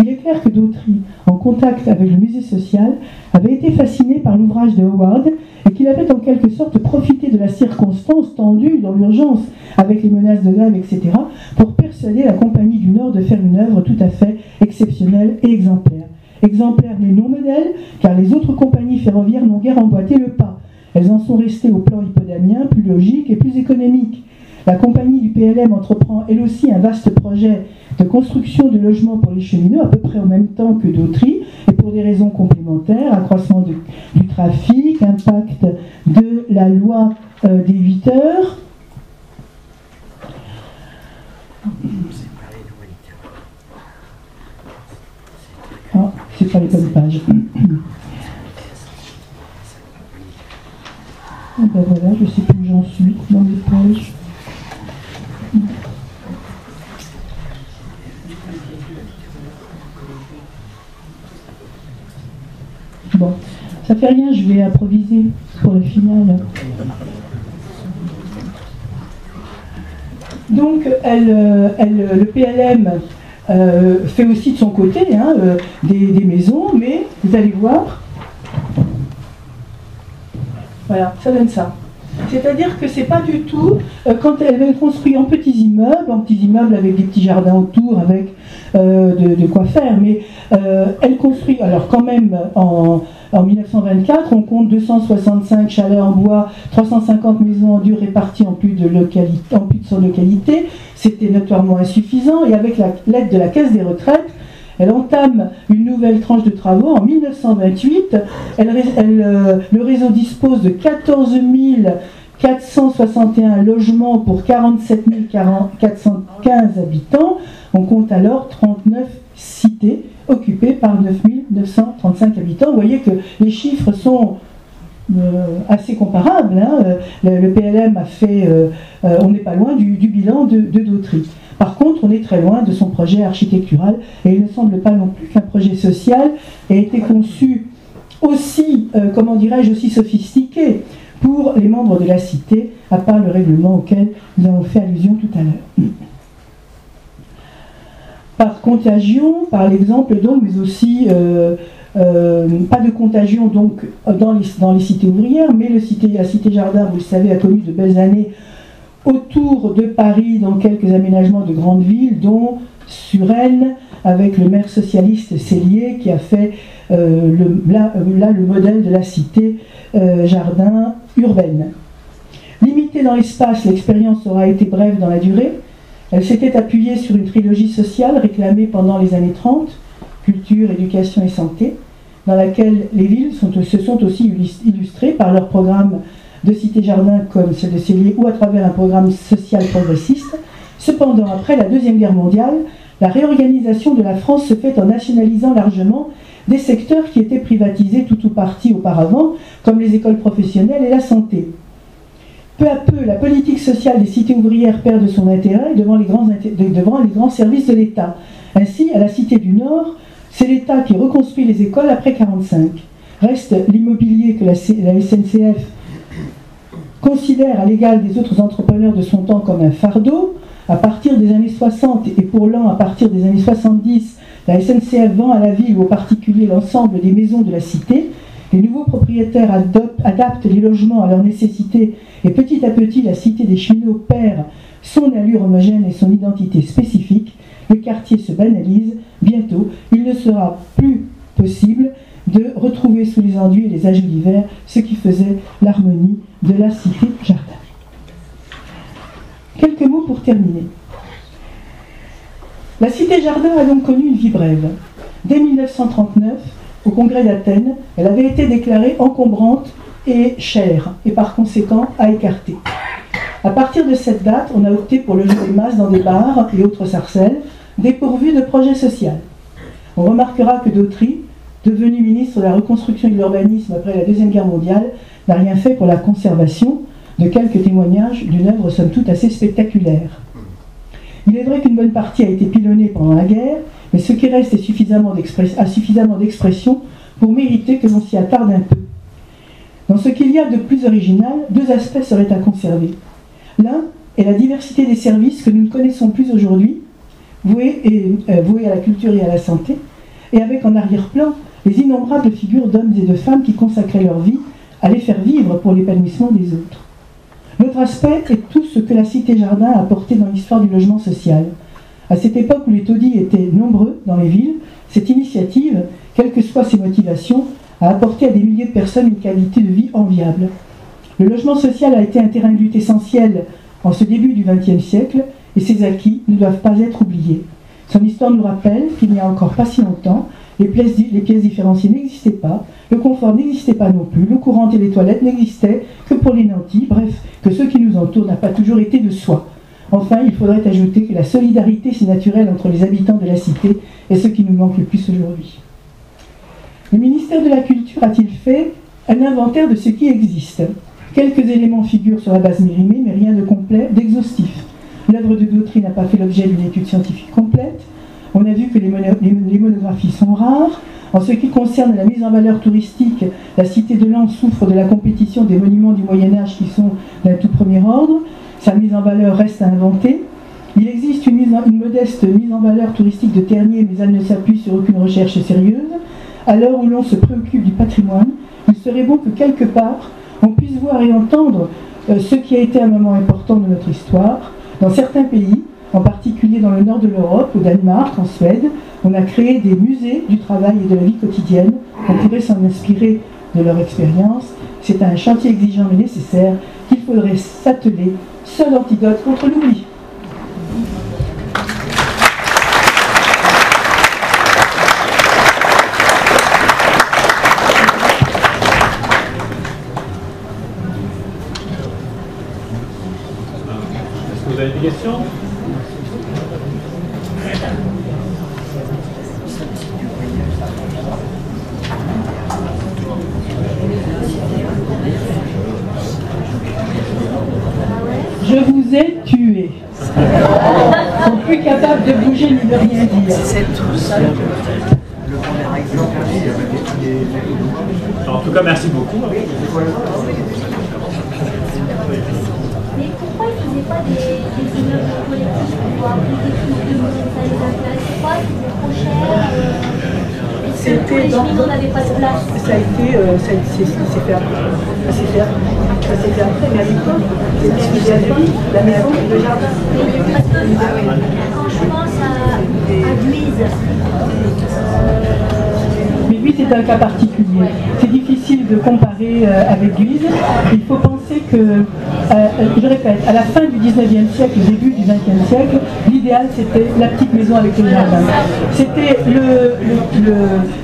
Il est clair que Dautry, en contact avec le musée social, avait été fasciné par l'ouvrage de Howard et qu'il avait en quelque sorte profité de la circonstance tendue dans l'urgence avec les menaces de grève, etc., pour persuader la Compagnie du Nord de faire une œuvre tout à fait exceptionnelle et exemplaire. Exemplaire mais non modèle, car les autres compagnies ferroviaires n'ont guère emboîté le pas. Elles en sont restées au plan hippodamien, plus logique et plus économique. La compagnie du PLM entreprend elle aussi un vaste projet de construction de logements pour les cheminots à peu près en même temps que Dautry, et pour des raisons complémentaires, accroissement du trafic, impact de la loi euh, des 8 heures. Ah, c'est pas les bonnes pages. Ah ben voilà, je sais plus où j'en suis dans les pages. Bon, ça fait rien, je vais improviser pour le final. Donc, elle, le PLM euh, fait aussi de son côté hein, euh, des, maisons, mais vous allez voir, voilà, ça donne ça. C'est-à-dire que c'est pas du tout, euh, quand elle, construit en petits immeubles, en petits immeubles avec des petits jardins autour, avec euh, de, quoi faire, mais euh, elle construit, alors quand même en, 1924, on compte 265 chalets en bois, 350 maisons en dur réparties en plus de, localité, de son c'était notoirement insuffisant, et avec l'aide de la Caisse des retraites, elle entame une nouvelle tranche de travaux en 1928. le réseau dispose de 14 000 461 logements pour 47 415 habitants. On compte alors 39 cités occupées par 9 935 habitants. Vous voyez que les chiffres sont euh, assez comparables. Hein. Le, PLM a fait, euh, euh, on n'est pas loin du, bilan de Dautry. Par contre, on est très loin de son projet architectural et il ne semble pas non plus qu'un projet social ait été conçu aussi, comment dirais-je, aussi sophistiqué pour les membres de la cité, à part le règlement auquel nous avons fait allusion tout à l'heure. Par contagion, par l'exemple donc, mais aussi euh, euh, pas de contagion donc dans les, dans les cités ouvrières, mais le cité, la cité Jardin, vous le savez, a connu de belles années autour de Paris dans quelques aménagements de grandes villes, dont Suresnes, avec le maire socialiste Cellier qui a fait euh, le, là, le modèle de la cité Jardin urbaine. Limitée dans l'espace, l'expérience aura été brève dans la durée. Elle s'était appuyée sur une trilogie sociale réclamée pendant les années 30, culture, éducation et santé, dans laquelle les villes se sont aussi illustrées par leurs programmes de cité-jardin comme celle de Célier ou à travers un programme social progressiste. Cependant, après la Deuxième Guerre mondiale, la réorganisation de la France se fait en nationalisant largement des secteurs qui étaient privatisés tout ou partie auparavant, comme les écoles professionnelles et la santé. Peu à peu, la politique sociale des cités ouvrières perd de son intérêt devant les grands, devant les grands services de l'État. Ainsi, à la Cité du Nord, c'est l'État qui reconstruit les écoles après 1945. Reste l'immobilier que la SNCF considère à l'égal des autres entrepreneurs de son temps comme un fardeau. À partir des années 60 et pour l'an à partir des années 70, la SNCF vend à la ville ou aux particuliers l'ensemble des maisons de la cité. Les nouveaux propriétaires adaptent les logements à leurs nécessités et petit à petit la cité des cheminots perd son allure homogène et son identité spécifique. Le quartier se banalise. Bientôt, il ne sera plus possible de retrouver sous les enduits et les ajouts d'hiver ce qui faisait l'harmonie de la cité jardin. Quelques mots pour terminer. La cité Jardin a donc connu une vie brève. Dès 1939, au congrès d'Athènes, elle avait été déclarée encombrante et chère, et par conséquent à écarter. À partir de cette date, on a opté pour le jeu des masses dans des bars et autres sarcelles, dépourvus de projet social. On remarquera que Dautry, devenu ministre de la Reconstruction et de l'Urbanisme après la Deuxième Guerre mondiale, n'a rien fait pour la conservation de quelques témoignages d'une œuvre somme toute assez spectaculaire. Il est vrai qu'une bonne partie a été pilonnée pendant la guerre, mais ce qui reste suffisamment a suffisamment d'expression pour mériter que l'on s'y attarde un peu. Dans ce qu'il y a de plus original, deux aspects seraient à conserver. L'un est la diversité des services que nous ne connaissons plus aujourd'hui, voués, euh, voués à la culture et à la santé, et avec en arrière-plan les innombrables figures d'hommes et de femmes qui consacraient leur vie à les faire vivre pour l'épanouissement des autres. L'autre aspect est tout ce que la Cité Jardin a apporté dans l'histoire du logement social. À cette époque où les taudis étaient nombreux dans les villes, cette initiative, quelles que soient ses motivations, a apporté à des milliers de personnes une qualité de vie enviable. Le logement social a été un terrain de lutte essentiel en ce début du XXe siècle et ses acquis ne doivent pas être oubliés. Son histoire nous rappelle qu'il n'y a encore pas si longtemps, les pièces, différenciées n'existaient pas, le confort n'existait pas non plus, le courant et les toilettes n'existaient que pour les nantis, bref, que ce qui nous entoure n'a pas toujours été de soi. Enfin, il faudrait ajouter que la solidarité si naturelle entre les habitants de la cité est ce qui nous manque le plus aujourd'hui. Le ministère de la Culture a-t-il fait un inventaire de ce qui existe? Quelques éléments figurent sur la base mérimée, mais rien de complet, d'exhaustif. L'œuvre de Gautry n'a pas fait l'objet d'une étude scientifique complète. On a vu que les, monographies sont rares. En ce qui concerne la mise en valeur touristique, la cité de Lens souffre de la compétition des monuments du Moyen Âge qui sont d'un tout premier ordre. Sa mise en valeur reste à inventer. Il existe une, une modeste mise en valeur touristique de Ternier, mais elle ne s'appuie sur aucune recherche sérieuse. À l'heure où l'on se préoccupe du patrimoine, il serait bon que quelque part on puisse voir et entendre euh, ce qui a été un moment important de notre histoire. Dans certains pays, en particulier dans le nord de l'Europe, au Danemark, en Suède, on a créé des musées du travail et de la vie quotidienne. On pourrait s'en inspirer de leur expérience. C'est un chantier exigeant mais nécessaire qu'il faudrait s'atteler, seul antidote contre l'oubli. Vous avez des questions Je vous ai tué. Ils sont plus capables de bouger ni de rien dire. C'est tout ça le premier exemple. En tout cas, merci beaucoup. Mais pourquoi ils ne faisaient pas des, des immeubles collectifs pour avoir plus de monde Ça les intéressait pas C'était trop cher euh, dans- cheminots, on n'avait pas de place? Ça a été, euh, ça, s'est fait après. Ça s'est fait après. Ça s'est fait après, mais à l'époque, c'était idée de vie, la maison et le jardin. Parce que quand je pense à, Guise, c'est un cas particulier. C'est difficile de comparer euh, avec Guise. Il faut penser que, euh, euh, je répète, à la fin du 19e siècle, au début du 20e siècle, l'idéal c'était la petite maison avec le jardin. C'était le, le-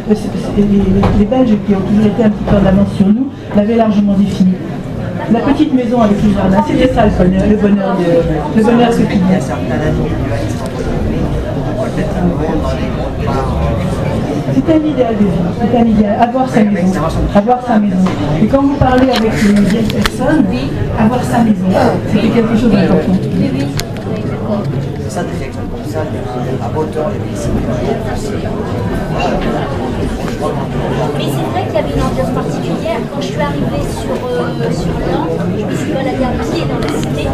les, Belges qui ont toujours été un petit peu en avance sur nous l'avaient largement défini. La petite maison avec le jardin, c'était ça le bonheur, le bonheur, de, bonheur Il y a C'est un idéal de vie, c'est un idéal, avoir sa maison, avoir sa maison. Et quand vous parlez avec les vieilles personnes, avoir sa maison, c'était quelque chose d'important. oui, oui. C'est ça des exemples comme ça, à hauteur des pays Mais c'est vrai qu'il y avait une ambiance particulière. Quand je suis arrivée sur, euh, sur Nantes, je me suis baladée à pied dans les